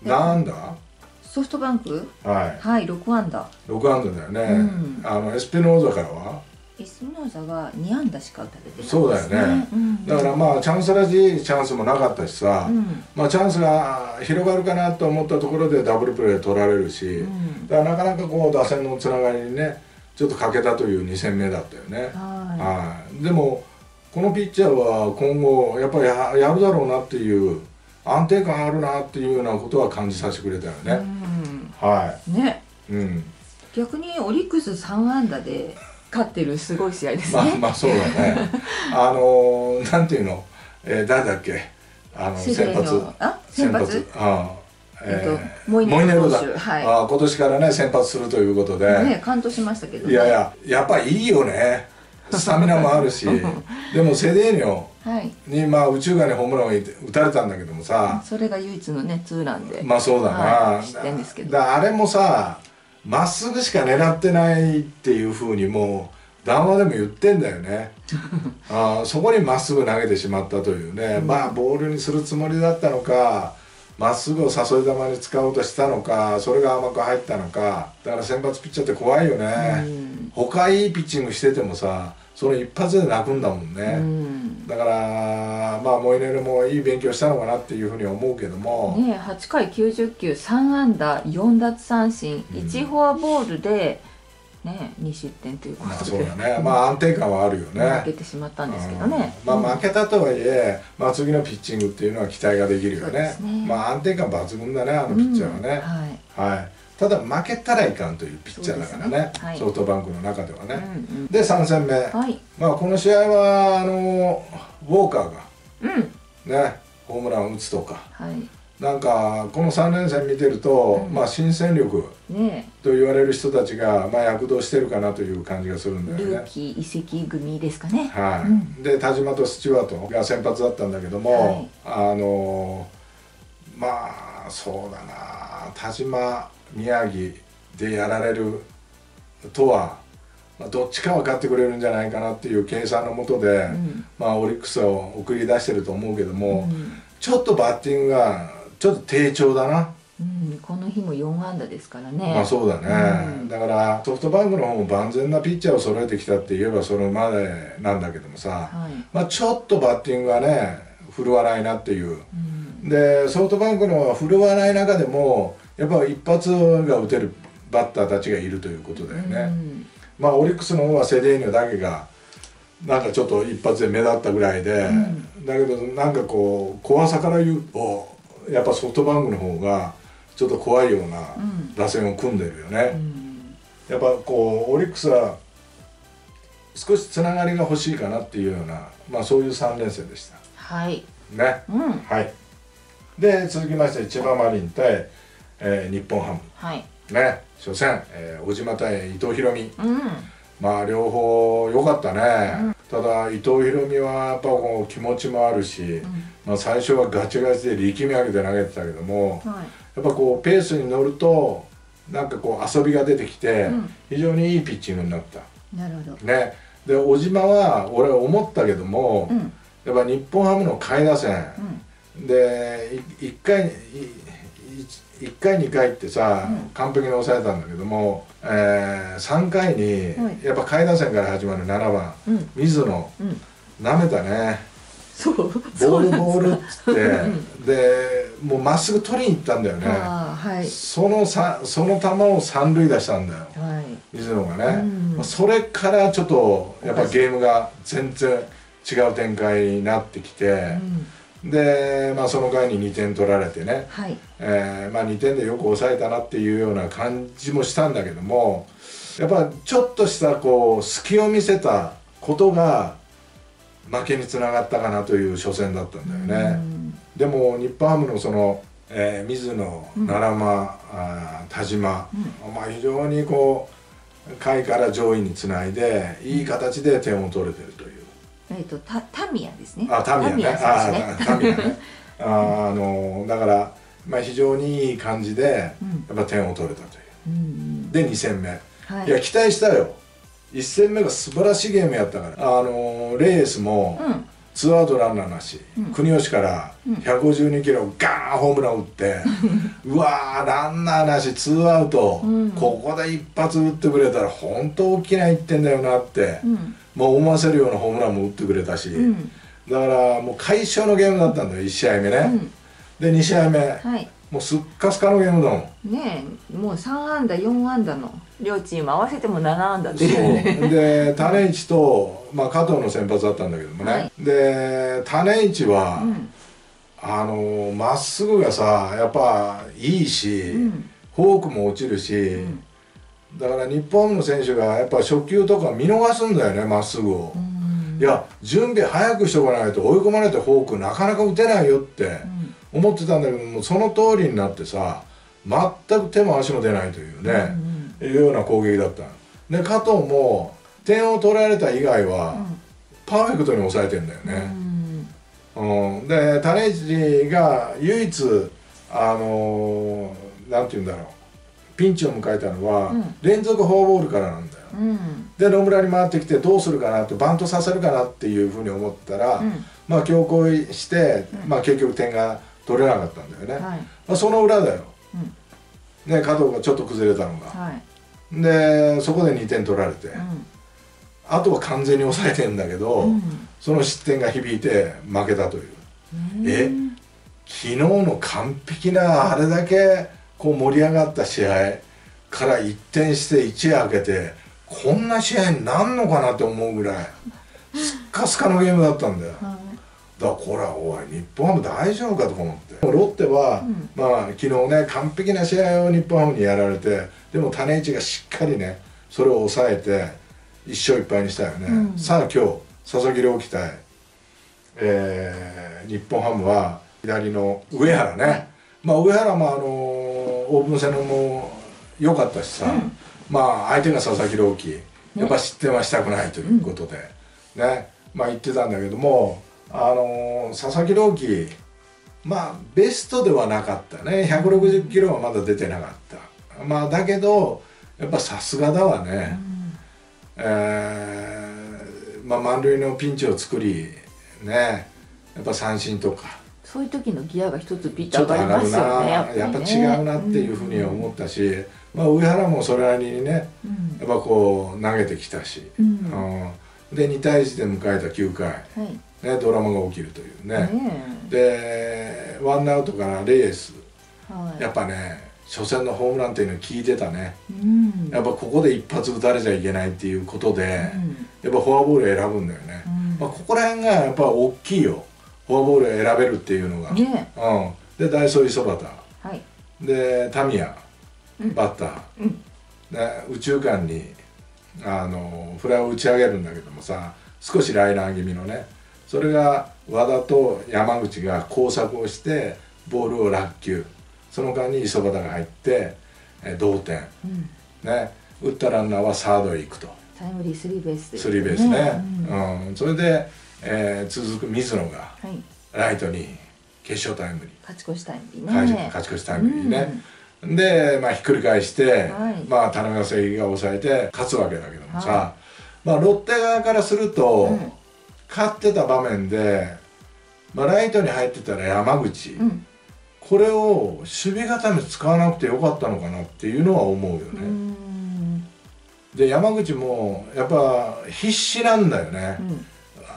なんだ？ソフトバンク？はい。はい6安打。6安打だよね、うん。あのエスペノーザからは？エスノーザは2安打しか打たれてないです、ね、そうだよね。うんだからまあチャンスらしいチャンスもなかったしさ、うん。まあ、チャンスが広がるかなと思ったところでダブルプレー取られるし、うん。だからなかなかこう打線のつながりにねちょっと欠けたという2戦目だったよね、ははい、でもこのピッチャーは今後やっぱりややるだろうなっていう安定感あるなっていうようなことは感じさせてくれたよい、ね、はうん、ねい、うん、逆にオリックス3安打で勝ってるすごい試合ですまあね、まあそうだね。あのーなんていうの、えー誰だっけ？あの先発。先発？ああえーモイネルモだ、はい。ああ今年からね先発するということで、ね完投しましたけど、ね、いやいややっぱいいよね。スタミナもあるし。でもセデーニョはい。にまあ宇宙間にホームランを打たれたんだけどもさ。それが唯一のねツーランで。まあそうだな、はい。失点ですけど。だあれもさまっすぐしか狙ってないっていうふうにもう談話でも言ってんだよね。あーそこにまっすぐ投げてしまったというね、まあボールにするつもりだったのかまっすぐを誘い球に使おうとしたのかそれが甘く入ったのか。だから先発ピッチャーって怖いよね、うん。他いいピッチングしててもさその一発で泣くんだもんね、うん。だからまあモイネルもいい勉強したのかなっていうふうには思うけども、ね8回90球3安打4奪三振うん。1フォアボールで、ね、2失点というこまあとで、そうだね。まあ安定感はあるよね。負けてしまったんですけどね、うん。まあ負けたとはいえ、まあ、次のピッチングっていうのは期待ができるよね。すね。まあ安定感抜群だねあのピッチャーはね、はい。はいただ負けたらいかんというピッチャーだからね。ね。はい。ソフトバンクの中ではね、うんで3戦目、うん、はい。まあこの試合はあのウォーカーがうん。ねホームランを打つとか。はい。なんかこの3連戦見てると、うん。まあ新戦力ね。と言われる人たちが、まあ、躍動してるかなという感じがするんだよね。ルー。キー移籍組ですかね。はい。うん。で田島とスチュワートが先発だったんだけども、あのまあそうだな。田島宮城でやられるとは、まあ、どっちか分かってくれるんじゃないかなっていう計算のもとで、うん。まあ、オリックスを送り出してると思うけども、うん。ちょっとバッティングがちょっと低調だな。うん、この日も4安打ですからね。まあそうだね、うん。だからソフトバンクの方も万全なピッチャーを揃えてきたって言えばそれまでなんだけどもさ、はい。まあ、ちょっとバッティングがね振るわないなっていう。うん。でソフトバンクの振るわない中でもやっぱ一発が打てるバッターたちがいるということだよね、うんまあオリックスの方はセデーニョだけがなんかちょっと一発で目立ったぐらいで、ん。だけどなんかこう怖さから言うとやっぱソフトバンクの方がちょっと怖いようなうん。打線を組んでるよね、うん。やっぱこうオリックスは少しつながりが欲しいかなっていうような、まあ、そういう3連戦でした。はい。ね。うん。はい。で続きまして千葉マリン対、えー日本ハム。はい。ね。初戦、えー小島対伊藤大海。うん。まあ両方良かったね、うん。ただ伊藤大海はやっぱこう気持ちもあるし、まあ、最初はガチガチで力み上げて投げてたけどもはい。やっぱこうペースに乗るとなんかこう遊びが出てきて、うん。非常にいいピッチングになった。なるほど。ね。で小島は俺思ったけども、うん。やっぱ日本ハムの下位打線、うん。でい1回1回2回ってさ、うん。完璧に抑えたんだけども、えー、3回に、はい。やっぱ下位打線から始まる7番うん。水野うん。なめたね。そう。ボールボールっつって、うでもうまっすぐ取りに行ったんだよね。はい。そのさその球を三塁出したんだよ。はい。水野がね、うん。まあそれからちょっとやっぱゲームが全然違う展開になってきてう、んで、まあ、その間に2点取られてね、はいえーまあ、2点でよく抑えたなっていうような感じもしたんだけどもやっぱちょっとしたこう隙を見せたことが負けにつながったかなという初戦だったんだよね。うんでも日本ハムのその、えー水野、うん奈良間あー田島、まあ、非常にこう下位から上位につないでいい形で点を取れてるという。えっとたタミヤですね。あタミヤね。選手ね。あタミヤね。あのだから、まあ、非常にいい感じでやうん。っぱ点を取れたという。うんで2戦目、はい。い、や期待したよ。1戦目が素晴らしいゲームやったから。あのレースもうん。ツーアウトランナーなし、うん。国吉から152キロガーンホームラン打って、うわーランナーなしツーアウト、うん。ここで一発打ってくれたら本当大きな1点だよなって、うんもう思わせるようなホームランも打ってくれたし、うん。だからもう快勝のゲームだったんだよ1試合目ね、うん。で2試合目はい。もうすっかすかのゲームだもん。ねえもう3安打4安打の両チーム合わせても7安打ってそう。いう。ねで種市と、まあ、加藤の先発だったんだけどもね、はい。で種市は、うん。あのまっすぐがさやっぱいいし、うん。フォークも落ちるし、んだから日本の選手がやっぱ初球とか見逃すんだよねまっすぐを、うん。いや準備早くしとかないと追い込まれてフォークなかなか打てないよって思ってたんだけどもその通りになってさ全く手も足も出ないというね、いうような攻撃だったで加藤も点を取られた以外は、パーフェクトに抑えてんだようね、ん。うん、で種市が唯一あのーなんて言うんだろうピンチを迎えたのは、うん。連続フォアボールからなんだよ。うん。で野村に回ってきてどうするかなってバントさせるかなっていうふうに思ったら、うん。まあ強行して、うん。まあ、結局点が取れなかったんだよね、はい。まあ、その裏だよ、うん。ね加藤がちょっと崩れたのが、はい。でそこで2点取られて、うん。あとは完全に抑えてんだけど、うん。その失点が響いて負けたという。え昨日の完璧なあれだけこう盛り上がった試合から一転して一夜明けてこんな試合になんのかなって思うぐらいすっかすかのゲームだったんだよ。だかはいらこれはおい日本ハム大丈夫かとか思って。ロッテは、うん。まあ昨日ね完璧な試合を日本ハムにやられてでも種市がしっかりねそれを抑えて一勝一敗にしたよね、うん。さあ今日佐々木朗希対、えー日本ハムは左の上原ね、まあ上原もあのーオープン戦のも良かったしさ、うん。まあ相手が佐々木朗希やっぱ失点はしたくないということで、ね。まあ言ってたんだけどもあのー佐々木朗希まあベストではなかったね。160キロはまだ出てなかった。まあだけどやっぱさすがだわね、えーまあ満塁のピンチを作りね。やっぱ三振とかそういう時のギアが一つピッちと上がりますよねやっぱりね。やっぱ違うなっていうふうには思ったし、まあ、上原もそれなりにねうん。やっぱこう投げてきたし、うん。うん。で2対1で迎えた9回、はい。ね、ドラマが起きるというね。ねでワンアウトからレース。えはい。やっぱね初戦のホームランっていうの聞いてたね。うん。やっぱここで一発打たれちゃいけないっていうことで、うんやっぱフォアボール選ぶんだよね、うんまあ、ここら辺がやっぱ大きいよフォアボール選べるっていうのが、ねうん、でダイソー磯端えはい。でタミヤ。うん。バッター、うん。ね、宇宙間にあのフライを打ち上げるんだけどもさ少しライナー気味のね。それが和田と山口が交錯をしてボールを落球。その間に磯端が入ってえ同点。うん。ね。打ったランナーはサードへ行くと。タイムリースリーベースで。スリーベースね、うん。うん。それで、えー続く水野がはい。ライトに決勝タイムリー。勝ち越しタイムリーね勝ち越しタイムリーね、で、まあ、ひっくり返して、はい。まあ、田中正義が抑えて勝つわけだけどもさ、はまあ、ロッテ側からすると、うん。勝ってた場面で、まあ、ライトに入ってたら山口、うん。これを守備固め使わなくてよかったのかなっていうのは思うようね、ん。で山口もやっぱ必死なんだよね、うん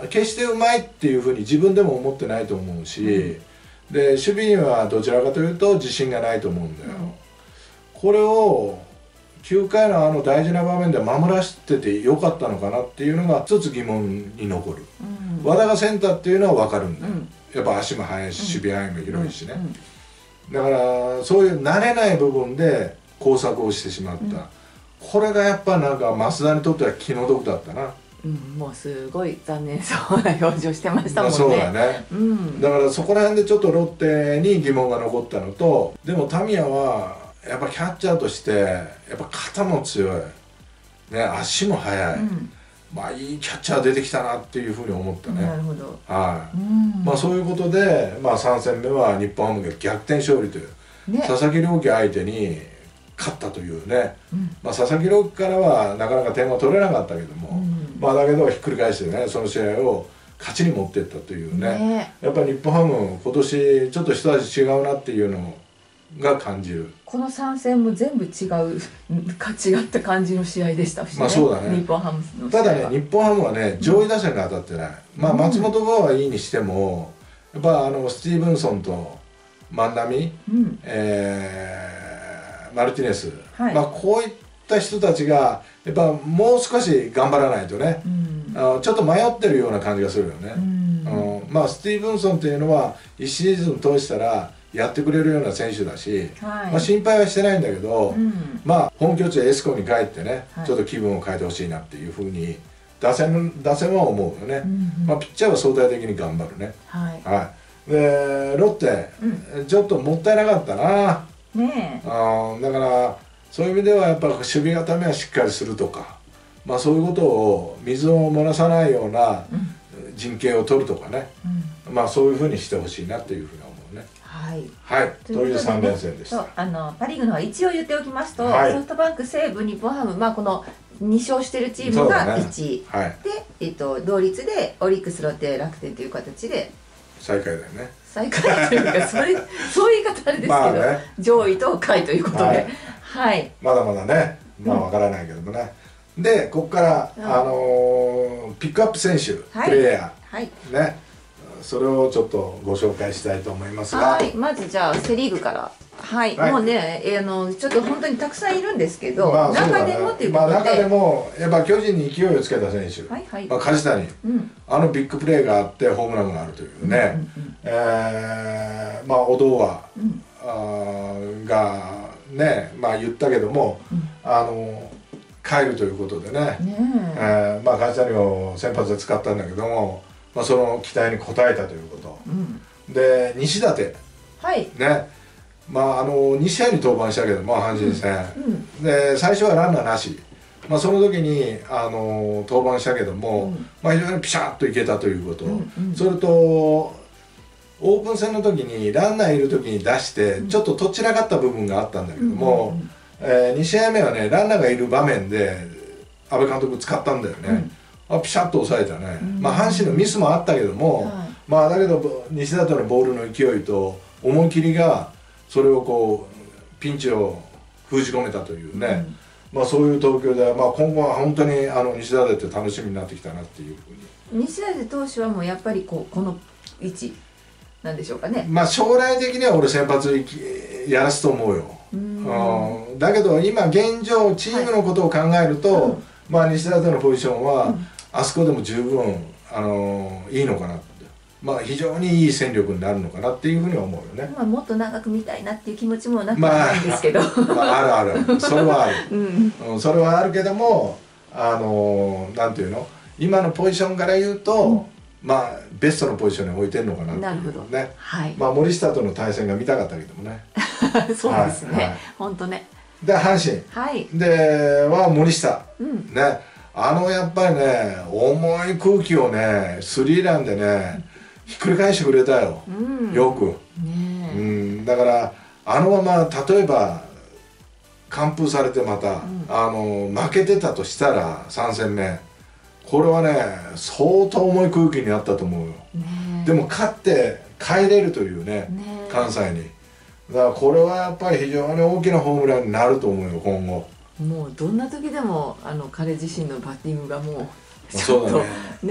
決してうまいっていうふうに自分でも思ってないと思うし、で守備にはどちらかというと自信がないと思うんだよ、うん。これを9回のあの大事な場面で守らせててよかったのかなっていうのが一つ疑問に残る、うん。和田がセンターっていうのは分かるんだよ、うん。やっぱ足も速いし守備範囲も広いしね、うん。だからそういう慣れない部分で工作をしてしまった、うん。これがやっぱなんか増田にとっては気の毒だったな、うんもうすごい残念そうな表情してましたもんね。そうだね。うん。だからそこら辺でちょっとロッテに疑問が残ったのとでもタミヤはやっぱキャッチャーとしてやっぱ肩も強い、ね、足も速い、うん。まあいいキャッチャー出てきたなっていうふうに思ったね、なるほど。はい、うん。まあそういうことで、まあ、3戦目は日本ハムが逆転勝利という、ね。佐々木朗希相手に勝ったというね、うん。まあ、佐々木朗希からはなかなか点は取れなかったけども、うんまあだけどひっくり返してねその試合を勝ちに持ってったというね。ね。やっぱり日本ハム今年ちょっと一味違うなっていうのが感じる。この3戦も全部違う か違った感じの試合でしたしね,、まあそうだね。日本ハムたは。だね日本ハムはね上位打線が当たってない、まあうん。松本剛はいいにしてもやっぱあのスティーブンソンと万波、うん。えーマルティネス、はい。まあこういった人たちがやっぱもう少し頑張らないとねうん。あのちょっと迷ってるような感じがするよね、うん。あのまあスティーブンソンっていうのは1シーズン通したらやってくれるような選手だし、はい、まあ、心配はしてないんだけど、うん。まあ本拠地エスコに帰ってね、はい。ちょっと気分を変えてほしいなっていうふうに打線打線は思うよね、うんまあ、ピッチャーは相対的に頑張るね。はい。はい。でロッテ、ちょっともったいなかったな。ねえ。あーだからそういう意味ではやっぱ守備固めはしっかりするとか、まあ、そういうことを水を漏らさないようなうん。陣形を取るとかね、うん。まあ、そういうふうにしてほしいなっていうふうに思うね。はい。はい、ということでね3連戦でした。あのパ・リーグの一応言っておきますと、はい。ソフトバンク西武日本ハム、まあ、この2勝してるチームがそうだね。1位、はい、で、えっと、同率でオリックスロッテ楽天という形で。最下位だよね。最下位というかそれ そういう言い方あれですけど、まあね。上位と下位ということで。ははい。い、まだまだね、まあわからないけどもね。で、ここから、うん。あのーピックアップ選手、はい。プレイヤはい。ー、ね、それをちょっとご紹介したいと思いますが、はい。まずじゃあセ・リーグから。はい、はい。もうね、えーあのちょっと本当にたくさんいるんですけど、まあ中ね。でもっていうことで、まあ中でもやっぱ巨人に勢いをつけた選手、はいはい、まあ梶谷、うん。あのビッグプレーがあってホームランがあるというね、うんうんえーまあ小堂はうん。あーがねまあ言ったけども、うん。あの帰るということでね、ねえ。ーまあ梶谷を先発で使ったんだけども、まあ、その期待に応えたということ。えうん、で西舘。はい、ね。まああの2試合に登板したけども阪神戦、うん。で最初はランナーなし、まあ、その時にあの登板したけども、うん。まあ、非常にピシャッといけたということ、それとオープン戦の時にランナーいる時に出してちょっととっちらかった部分があったんだけども、うんうんえ2試合目はねランナーがいる場面で阿部監督使ったんだよね、あピシャッと抑えたね、うん。まあ阪神のミスもあったけども、はい。まあだけど西舘のボールの勢いと思い切りがそれをこうピンチを封じ込めたというね、まあそういう東京で、まあ、今後は本当にあの西舘って楽しみになってきたなっていうふうに。西舘投手はもうやっぱりこうこの位置なんでしょうかね。まあ将来的には俺先発いきやらすと思うよ、うん。うん。だけど今現状チームのことを考えると、はいうん。まあ西舘のポジションは、うん。あそこでも十分あのいいのかなまあ非常にいい戦力になるのかなっていうふうには思うよね。まあもっと長く見たいなっていう気持ちもなくはないんですけど。まあ あるある。それはある。うん。うん、それはあるけどもあのなんていうの？今のポジションから言うと、うんまあベストのポジションに置いてるのかななるほどねはい。まあ森下との対戦が見たかったけどもね そうですね。はいはい本当ね。で阪神はい。では森下うん。ねあのやっぱりね重い空気をねスリーランでねひっくり返してくれたよ、うん。よく、ねうえ。ん、だからあのまま例えば完封されてまた、んあの負けてたとしたら3戦目これはね相当重い空気になったと思うよ、ねえ。でも勝って帰れるというねねえ関西にだからこれはやっぱり非常に大きなホームランになると思うよ今後もうどんな時でもあの彼自身のバッティングがもうちょっとね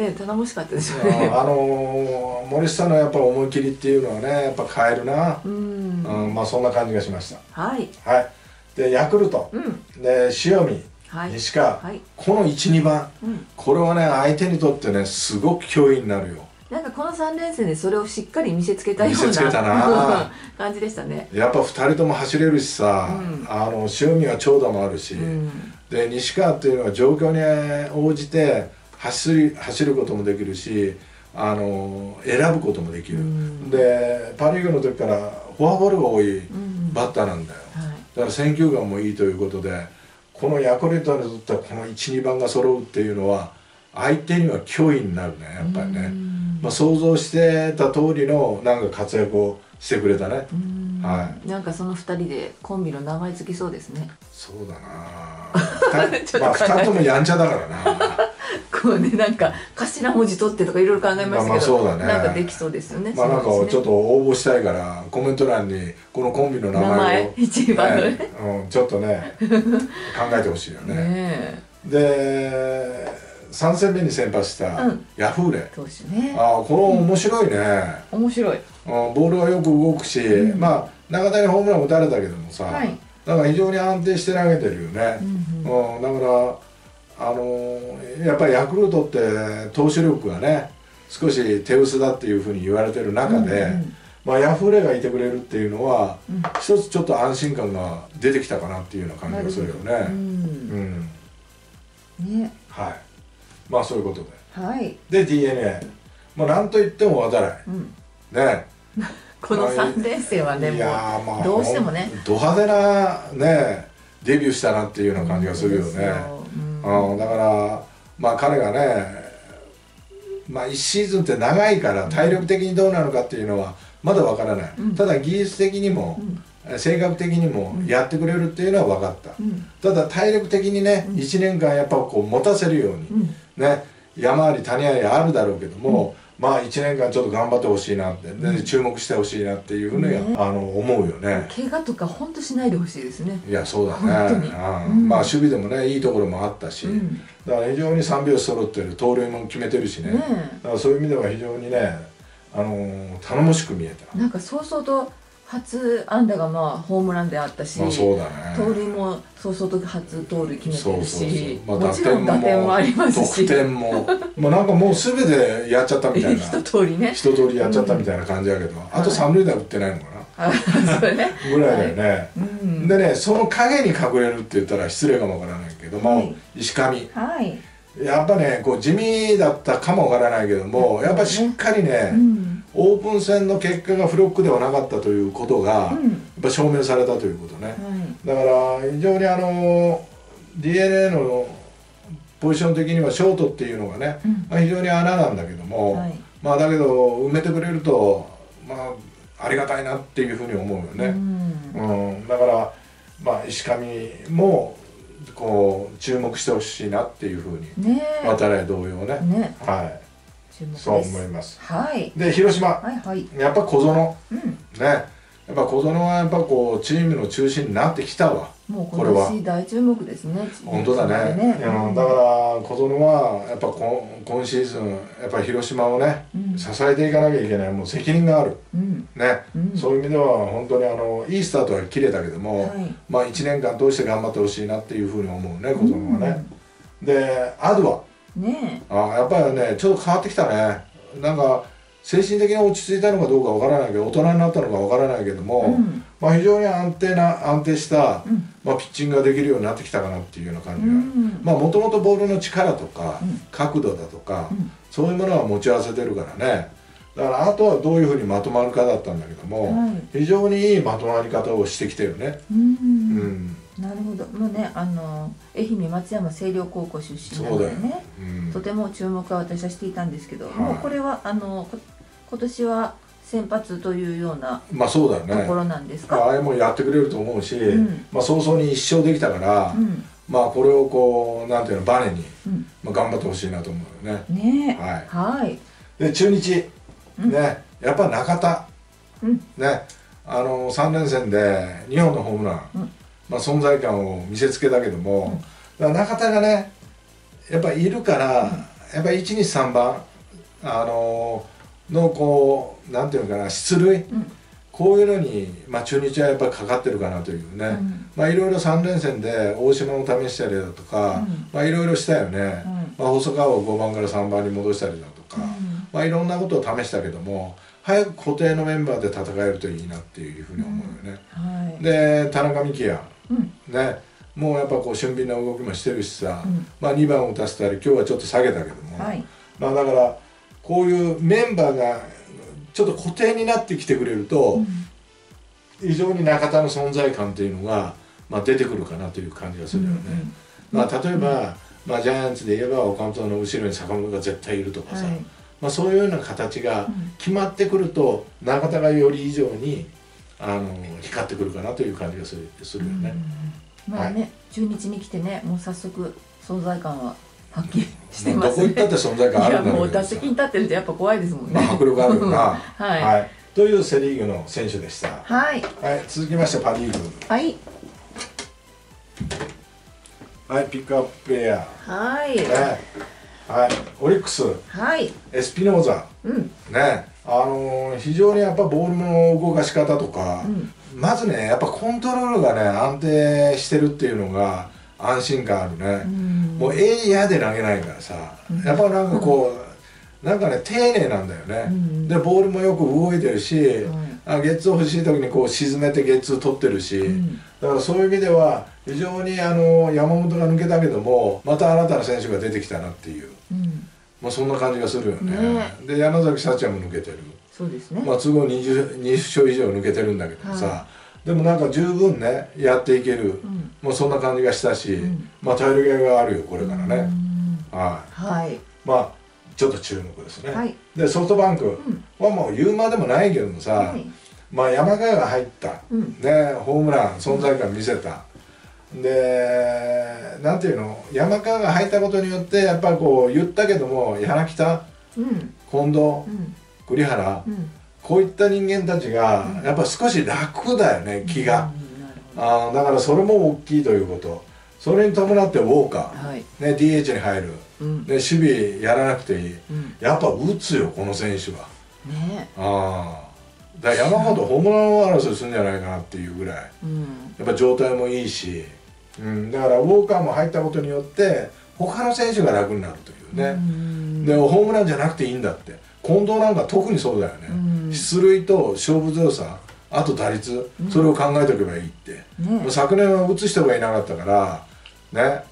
ね頼もしかったですよね。あの森下のやっぱり思い切りっていうのはねやっぱ変えるな、うん。うんまあそんな感じがしましたはい。はいでヤクルトうん。で塩見、はい。西川、はい。この12番うん。これはね相手にとってねすごく脅威になるよなんかこの三連戦でそれをしっかり見せつけたような見せつけたな 感じでしたね。やっぱ2人とも走れるしさ、うんあの塩見は長打もあるし、うん。で西川っていうのは状況に応じて走り走ることもできるしあの選ぶこともできる、うんでパ・リーグの時からフォアボールが多いうん。バッターなんだよ、はい。だから選球眼もいいということでこのヤクルトにとってはこの12番が揃うっていうのは相手には脅威になるねやっぱりね、うん。まあ、想像してた通りのなんか活躍をしてくれたね、うん。はなんかその二人でコンビの名前つきそうですね。そうだなまあっと考えて2人ともやんちゃだからなこうねなんか頭文字取ってとかいろいろ考えましたけど、まあまあそうだね。なんかできそうですよね。まあなんかちょっと応募したいからコメント欄にこのコンビの名前を名前一番。のねねうん、ちょっとね考えてほしいよね。ねで3戦目に先発したうん。ヤフーレ、え投手ね。ああこれ面白いね、面白い。うんボールはよく動くし、うん。まあ中田にホームラン打たれたけどもさ、はい。だから非常に安定して投げてるよね、うんうん。うん、だからあのーやっぱりヤクルトって投手力がね少し手薄だっていうふうに言われてる中で、うんうん。まあ、ヤフーレがいてくれるっていうのは、うん。一つちょっと安心感が出てきたかなっていうような感じがするようね。ん。うん。ね。はい。まあそういうことで。はい、で d n a まあなんといっても渡来うん、ね。この3年生はねまあうどうしてもね。ド派手なねデビューしたなっていうような感じがするよね、うん。うん、だからまあ彼がねまあ1シーズンって長いから体力的にどうなのかっていうのはまだわからない、うん。ただ技術的にもう、ん。性格的にもやってくれるっていうのは分かった、うん。ただ体力的にね、うん。1年間やっぱこう持たせるように、うん。ね山あり谷ありあるだろうけども、まあ1年間ちょっと頑張ってほしいなって、で注目してほしいなっていうふうに、ねあの思うよね。怪我とか本当しないでほしいですね。いやそうだ本ねうんうん。まあ守備でもねいいところもあったし、うん。だから非常に3拍子揃ってる盗塁も決めてるしね。ねだからそういう意味では非常にね、あのー頼もしく見えた、なんかそうそうと初安打がまあホームランであったし、まあ、そうだね。盗塁もそうそうと初盗塁決めてるそうそうしそう、まあ、もちろん打点もありますし。得点も。もうなんかもう全てやっちゃったみたいな。一通りね。一通りやっちゃったみたいな感じだけど、あと三塁打打ってないのか あそれね。なぐらいだよね、うん。でねその影に隠れるって言ったら失礼かもわからないけども、はい。石上はい、やっぱねこう地味だったかもわからないけども、やっぱしっかりね、うんオープン戦の結果がフロックではなかったということが、やっうんぱ証明されたということね、はい。だから非常にあの d n a のポジション的にはショートっていうのがね、うん。まあ、非常に穴なんだけども、はい。まあだけど埋めてくれるとまあありがたいなっていうふうに思うようね、ん。うん。だからまあ石上もこう注目してほしいなっていうふうにね渡来同様ね、ね。はいそう思います。はい。で広島。はいはい。やっぱ小園。うん。ね。やっぱ小園はやっぱこうチームの中心になってきたわ。もうこれは。今年大注目ですね。本当だね。うん、だから小園はやっぱこ今シーズンやっぱり広島をね、うん。支えていかなきゃいけない。もう責任がある。うん。ね、うん。そういう意味では本当にあのいいスタートは切れたけども、はい。まあ1年間通して頑張ってほしいなっていうふうに思うね小園はね、でアドは？ねあやっぱりねちょっと変わってきたね。なんか精神的に落ち着いたのかどうかわからないけど大人になったのかわからないけども、うん。まあ、非常に安定な安定した、うん。まあ、ピッチングができるようになってきたかなっていうような感じが、うん。まあもともとボールの力とか、うん。角度だとか、うん。そういうものは持ち合わせてるからね。だからあとはどういうふうにまとまるかだったんだけども、はい。非常にいいまとまり方をしてきてるね、ううんんなるほど。もうねあの愛媛松山清涼高校出身なのでね。うん。とても注目は私はしていたんですけど、はい。もうこれはあのこ今年は先発というようなまあそうだよね。ところなんですか、ああいうもんやってくれると思うし、うん。まあ早々に一勝できたから、うん。まあこれをこうなんていうのバネに、うん。まあ、頑張ってほしいなと思うよね。ねえ。はい。はい。で中日、うん。ね。やっぱ中田。うん。ね。あの3連戦で2本のホームラン、うんまあ、存在感を見せつけたけども、だから中田がねやっぱいるから、やっぱ123番あののこうなんていうのかな出塁うん。こういうのに、まあ、中日はやっぱりかかってるかなというね、うん。まあいろいろ3連戦で大島を試したりだとか、うん。まあいろいろしたよね、うん。まあ、細川を5番から3番に戻したりだとか、うん。まあいろんなことを試したけども早く固定のメンバーで戦えるといいなっていうふうに思うよね、はい。で田中幹也。うんね。もうやっぱこう俊敏な動きもしてるしさ、うん。まあ2番を打たせたり今日はちょっと下げたけども、はい。まあだからこういうメンバーがちょっと固定になってきてくれると、非常に中田の存在感っていうのが、まあ、出てくるかなという感じがするよね。うんまあ、例えば、まあ、ジャイアンツで言えば岡本の後ろに坂本が絶対いるとかさ、はい。まあ、そういうような形がうん。決まってくると中田がより以上にあの光ってくるかなという感じがするするよね。うん。まあね、中日に来てねもう早速存在感ははっきりしてどますこ行ったって存在感あるんだけどさ。もう打席に立ってるとやっぱ怖いですもんね、ま あ、迫力あるよな はい。というセ・リーグの選手でした、はい。はい、続きましてパ・リーグ。はい。はいピックアッププレイヤはい。ーね。はい。オリックス。はい。エスピノーザ。うん。ねあのー非常にやっぱボールの動かし方とか、うん。まずねやっぱコントロールがね安定してるっていうのが安心感あるね、うん。もうええやで投げないからさ、やっぱなんかこう、なんかね丁寧なんだよね、うん。でボールもよく動いてるし、はいあゲッツー欲しい時にこう沈めてゲッツー取ってるし、ん。だからそういう意味では非常にあの山本が抜けたけどもまた新たな選手が出てきたなっていう、うんまあ、そんな感じがするよね。ね。で山崎幸也も抜けてる、そうですね、まあ、都合 20, 20勝以上抜けてるんだけどさ、はでもなんか十分ねやっていける、ん。もうそんな感じがしたし、ん。まあ頼りがあるよこれからね、うん。はい。はい。まあちょっと注目ですね、はい。でソフトバンクはもう言うまでもないけどもさ、はい。まあ山川が入った、うん。ねホームラン存在感見せた、でなんていうの？山川が入ったことによってやっぱりこう言ったけども柳田うん。近藤うん。栗原、うん。こういった人間たちがやっぱ少し楽だよね気が、うん。あーだからそれも大きいということ。それに伴ってウォーカー、どはい。ね、DH に入る、うん。で守備やらなくていい。うん。やっぱ打つよこの選手は。ね。ああだ山本ホームラン争いするんじゃないかなっていうぐらい。うん。やっぱ状態もいいし、うん、だからウォーカーも入ったことによって他の選手が楽になるというね、うん。でホームランじゃなくていいんだって。近藤なんか特にそうだよね、うん。出塁と勝負強さあと打率、それを考えておけばいいって、ね。もう昨年は打つ人がいなかったからね。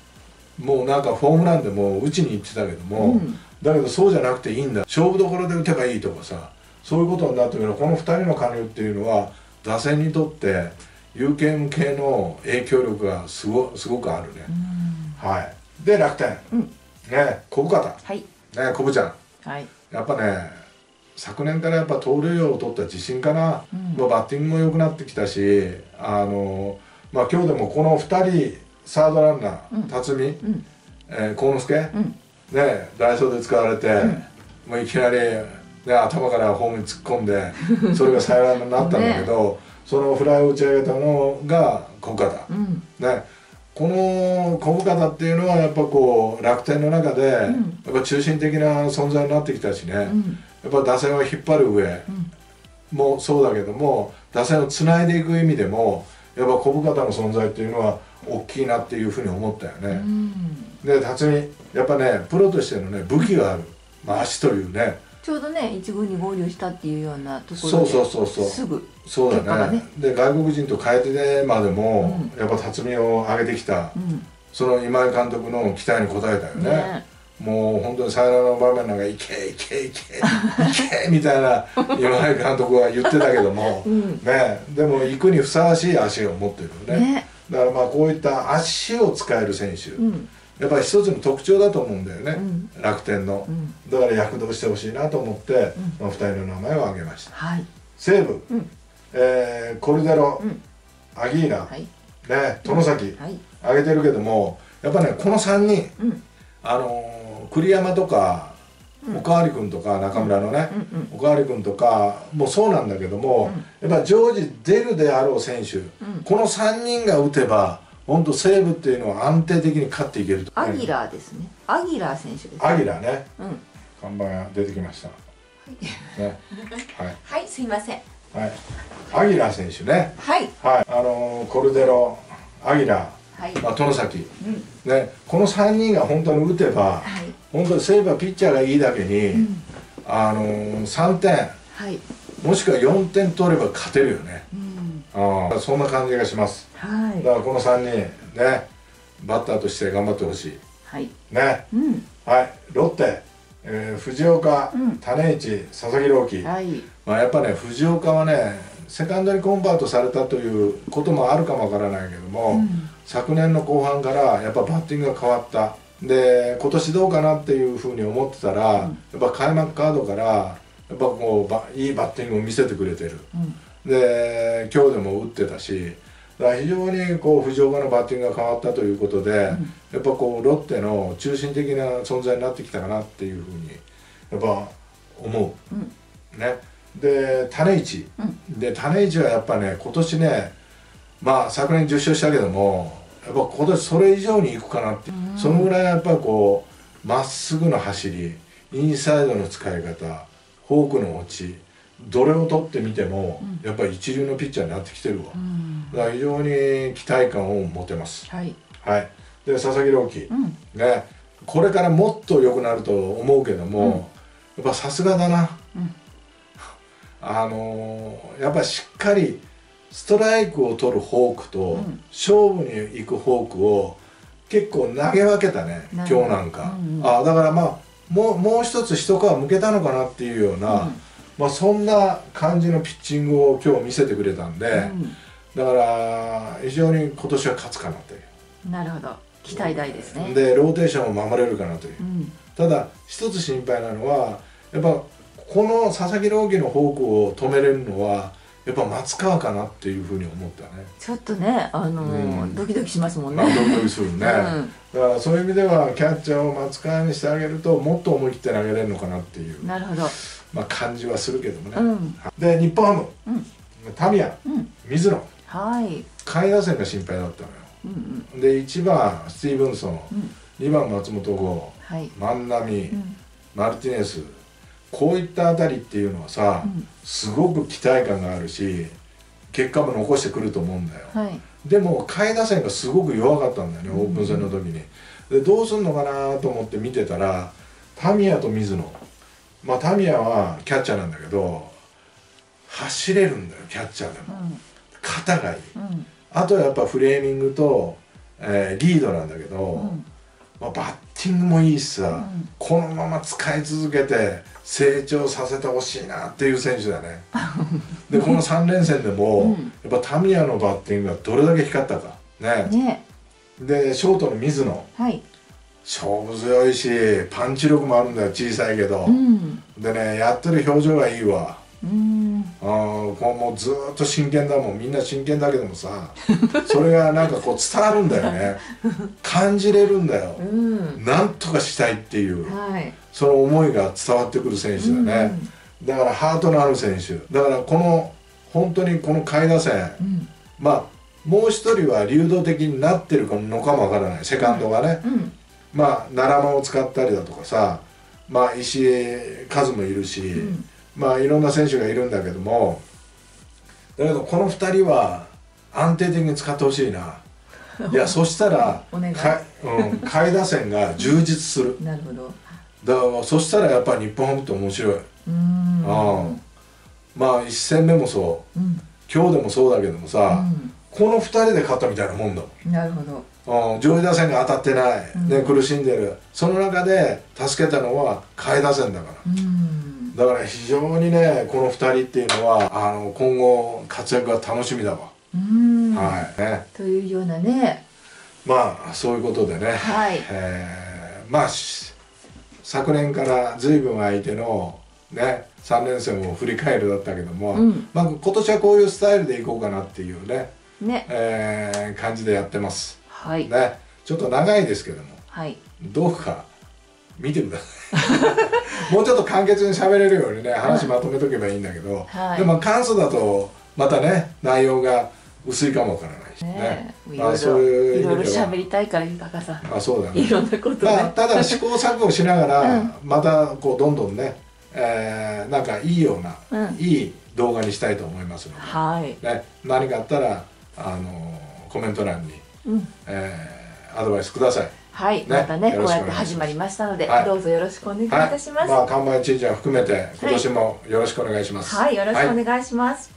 もうなんかホームランでも打ちに行ってたけども、うん。だけどそうじゃなくていいんだ。勝負どころで打てばいいとかさそういうことになってくる。この2人の加入っていうのは打線にとって有権系の影響力がすごすごくあるね、はい。で楽天、うん。ね小深田。はい。ね小深ちゃん。はい。やっぱね昨年からやっぱ盗塁王を取った自信かな、うん。まあ、バッティングも良くなってきたしあの、まあ、今日でもこの2人サードランナー、うん。辰巳、うん。えー、幸之助、うん。ねダイソーで使われて、もういきなり、ね、頭からホームに突っ込んでそれがサヨナラになったんだけど、そのフライを打ち上げたのが小深田。うん。ね。この小深田っていうのはやっぱこう楽天の中でやっぱ中心的な存在になってきたしね、うん。やっぱ打線を引っ張る上。もそうだけども打線をつないでいく意味でもやっぱ小深田の存在っていうのは大きいなっていうふうに思ったよね。うん。で辰巳やっぱねプロとしてのね武器がある、まあ、足というねちょうどね一軍に合流したっていうようなところでそうそうそうそう。すぐそうだね。で外国人と変えてでまでも、やっぱ辰巳を上げてきた、うん。その今井監督の期待に応えたよね。ね。もう本当にサヨナラの場面なんか「いけいけいけいけ」みたいな 今井監督は言ってたけども、うん。ね。でも行くにふさわしい足を持ってるよね。ね。だからまあこういった足を使える選手、うんやっぱり一つの特徴だと思うんだよね、うん。楽天の、うん。だから躍動してほしいなと思って、この2人の名前を挙げました。はい。西武、うん。えーコルデロ、うん。アギーナ、はい。ね外崎、はい。挙げてるけどもやっぱねこの3人。うん。あのー栗山とか、おかわり君とか中村のね、うん。うん。おかわり君とかもそうなんだけども、やっぱ常時出るであろう選手、この3人が打てば本当西武っていうのは安定的に勝っていけると。アギラーですね。アギラー選手です。アギラね。うん。看板が出てきました、ね。はい。はいすいません。はい。アギラ選手ね。はい。はい。あのーコルデロアギラ、はい。まあ、外崎うん。ね。この3人が本当に打てばはい。本当に西武はピッチャーがいいだけに、うん。あのー3点。はい。もしくは4点取れば勝てるよね。うん。ああそんな感じがしますはい。だからこの3人ねバッターとして頑張ってほしい。はい。ね。うん。はい。ロッテ、えー藤岡、うん。種市佐々木朗希、はい。まあ、やっぱね藤岡はねセカンドにコンバートされたということもあるかもわからないけども、うん。昨年の後半からやっぱバッティングが変わった。で今年どうかなっていうふうに思ってたら、やっぱ開幕カードからやっぱこうばいいバッティングを見せてくれてる。うん。で今日でも打ってたしだから非常にこう藤岡のバッティングが変わったということで、やっぱこうロッテの中心的な存在になってきたかなっていうふうにやっぱ思う、うんね。で種市、で種市はやっぱね今年ねまあ昨年10勝したけどもやっぱ今年それ以上にいくかなって、そのぐらいやっぱこうまっすぐの走りインサイドの使い方フォークの落ちどれを取ってみても、やっぱり一流のピッチャーになってきてるわ、うん。だから非常に期待感を持てます。はい。はい。で佐々木朗希、うん。ね。これからもっと良くなると思うけども、やっぱさすがだな、うん。あのーやっぱしっかりストライクを取るフォークと、うん。勝負に行くフォークを結構投げ分けたね今日なんか、うんうん。あだからまあもうもう一つ一皮むけたのかなっていうような、うんまあ、そんな感じのピッチングを今日見せてくれたんで、うん。だから非常に今年は勝つかなという。なるほど。期待大ですね。でローテーションを守れるかなという、うん。ただ一つ心配なのはやっぱこの佐々木朗希のフォークを止めれるのはやっぱ松川かなっていうふうに思ったね、ちょっとねあのーうん。ドキドキしますもんね。まあ、ドキドキするね、うん。だからそういう意味ではキャッチャーを松川にしてあげるともっと思い切って投げれるのかなっていう、なるほど。まあ、感じはするけどもね、うん。で日本ハム。うん。タミヤ。うん。水野。はい。下位打線が心配だったのよ。うんうん。で1番スティーブンソン。うん。2番松本剛。はい。万波、うん。マルティネスこういったあたりっていうのはさ、うん。すごく期待感があるし結果も残してくると思うんだよ、はい。でも下位打線がすごく弱かったんだよね、うん。オープン戦の時に。でどうすんのかなと思って見てたらタミヤと水野。まあタミヤはキャッチャーなんだけど走れるんだよキャッチャーでも。うん。肩がいい。うん。あとはやっぱフレーミングと、えーリードなんだけど、うん。まあ、バッティングもいいしさ、うん。このまま使い続けて成長させてほしいなっていう選手だね。でこの3連戦でも、うん。やっぱタミヤのバッティングがどれだけ光ったか。ね。ね。でショートの水野。はい。勝負強いしパンチ力もあるんだよ小さいけど、うん。でねやってる表情がいいわ。うん。あーこうもうずーっと真剣だもん。みんな真剣だけどもさ。それがなんかこう伝わるんだよね。感じれるんだよ。うん。なんとかしたいっていう。はいその思いが伝わってくる選手だね、だからハートのある選手。だからこの本当にこの下位打線。うん。まあもう一人は流動的になってるのかもわからない。セカンドがね、うん。まあ奈良間を使ったりだとかさ。まあ石井和もいるし、ん。まあいろんな選手がいるんだけども。だけどこの2人は安定的に使ってほしいな。いやそしたらうん、下位打線が充実する。なるほどだからそしたらやっぱり日本ハムって面白い、うん。うんまあ1戦目もそう。うん。今日でもそうだけどもさ、うん。この2人で勝ったみたいなもんだもん。なるほど。うん上位打線が当たってない、うん。で苦しんでる。その中で助けたのは下位打線だから。うん。だから非常にねこの2人っていうのはあの今後活躍が楽しみだわ、うん。はい。ね。というようなね。まあそういうことでね、はい。えーまあし昨年から随分相手のね3連戦を振り返るだったけども、うん。まあ、今年はこういうスタイルでいこうかなっていうね、ね。えー感じでやってます。はい。ね。ちょっと長いですけどもはい。どうか見てください。もうちょっと簡潔に喋れるようにね話まとめとけばいいんだけど、はい。でも簡素だとまたね内容が薄いかもわからね。ねいいそういうろいろ喋りたいから豊さんあそうだね。いろんなことまあ、ねただ試行錯誤しながら、うん。またこうどんどんね、えーなんかいいような、うん。いい動画にしたいと思いますのはい。で、ね、何かあったら、あのコメント欄に、うん。えーアドバイスください。はい、ね。またねこうやって始まりましたので、はい。どうぞよろしくお願いいはいたします。まあ、看板知事は含めて今年もよろしくお願いします。はい、よろしくお願いします。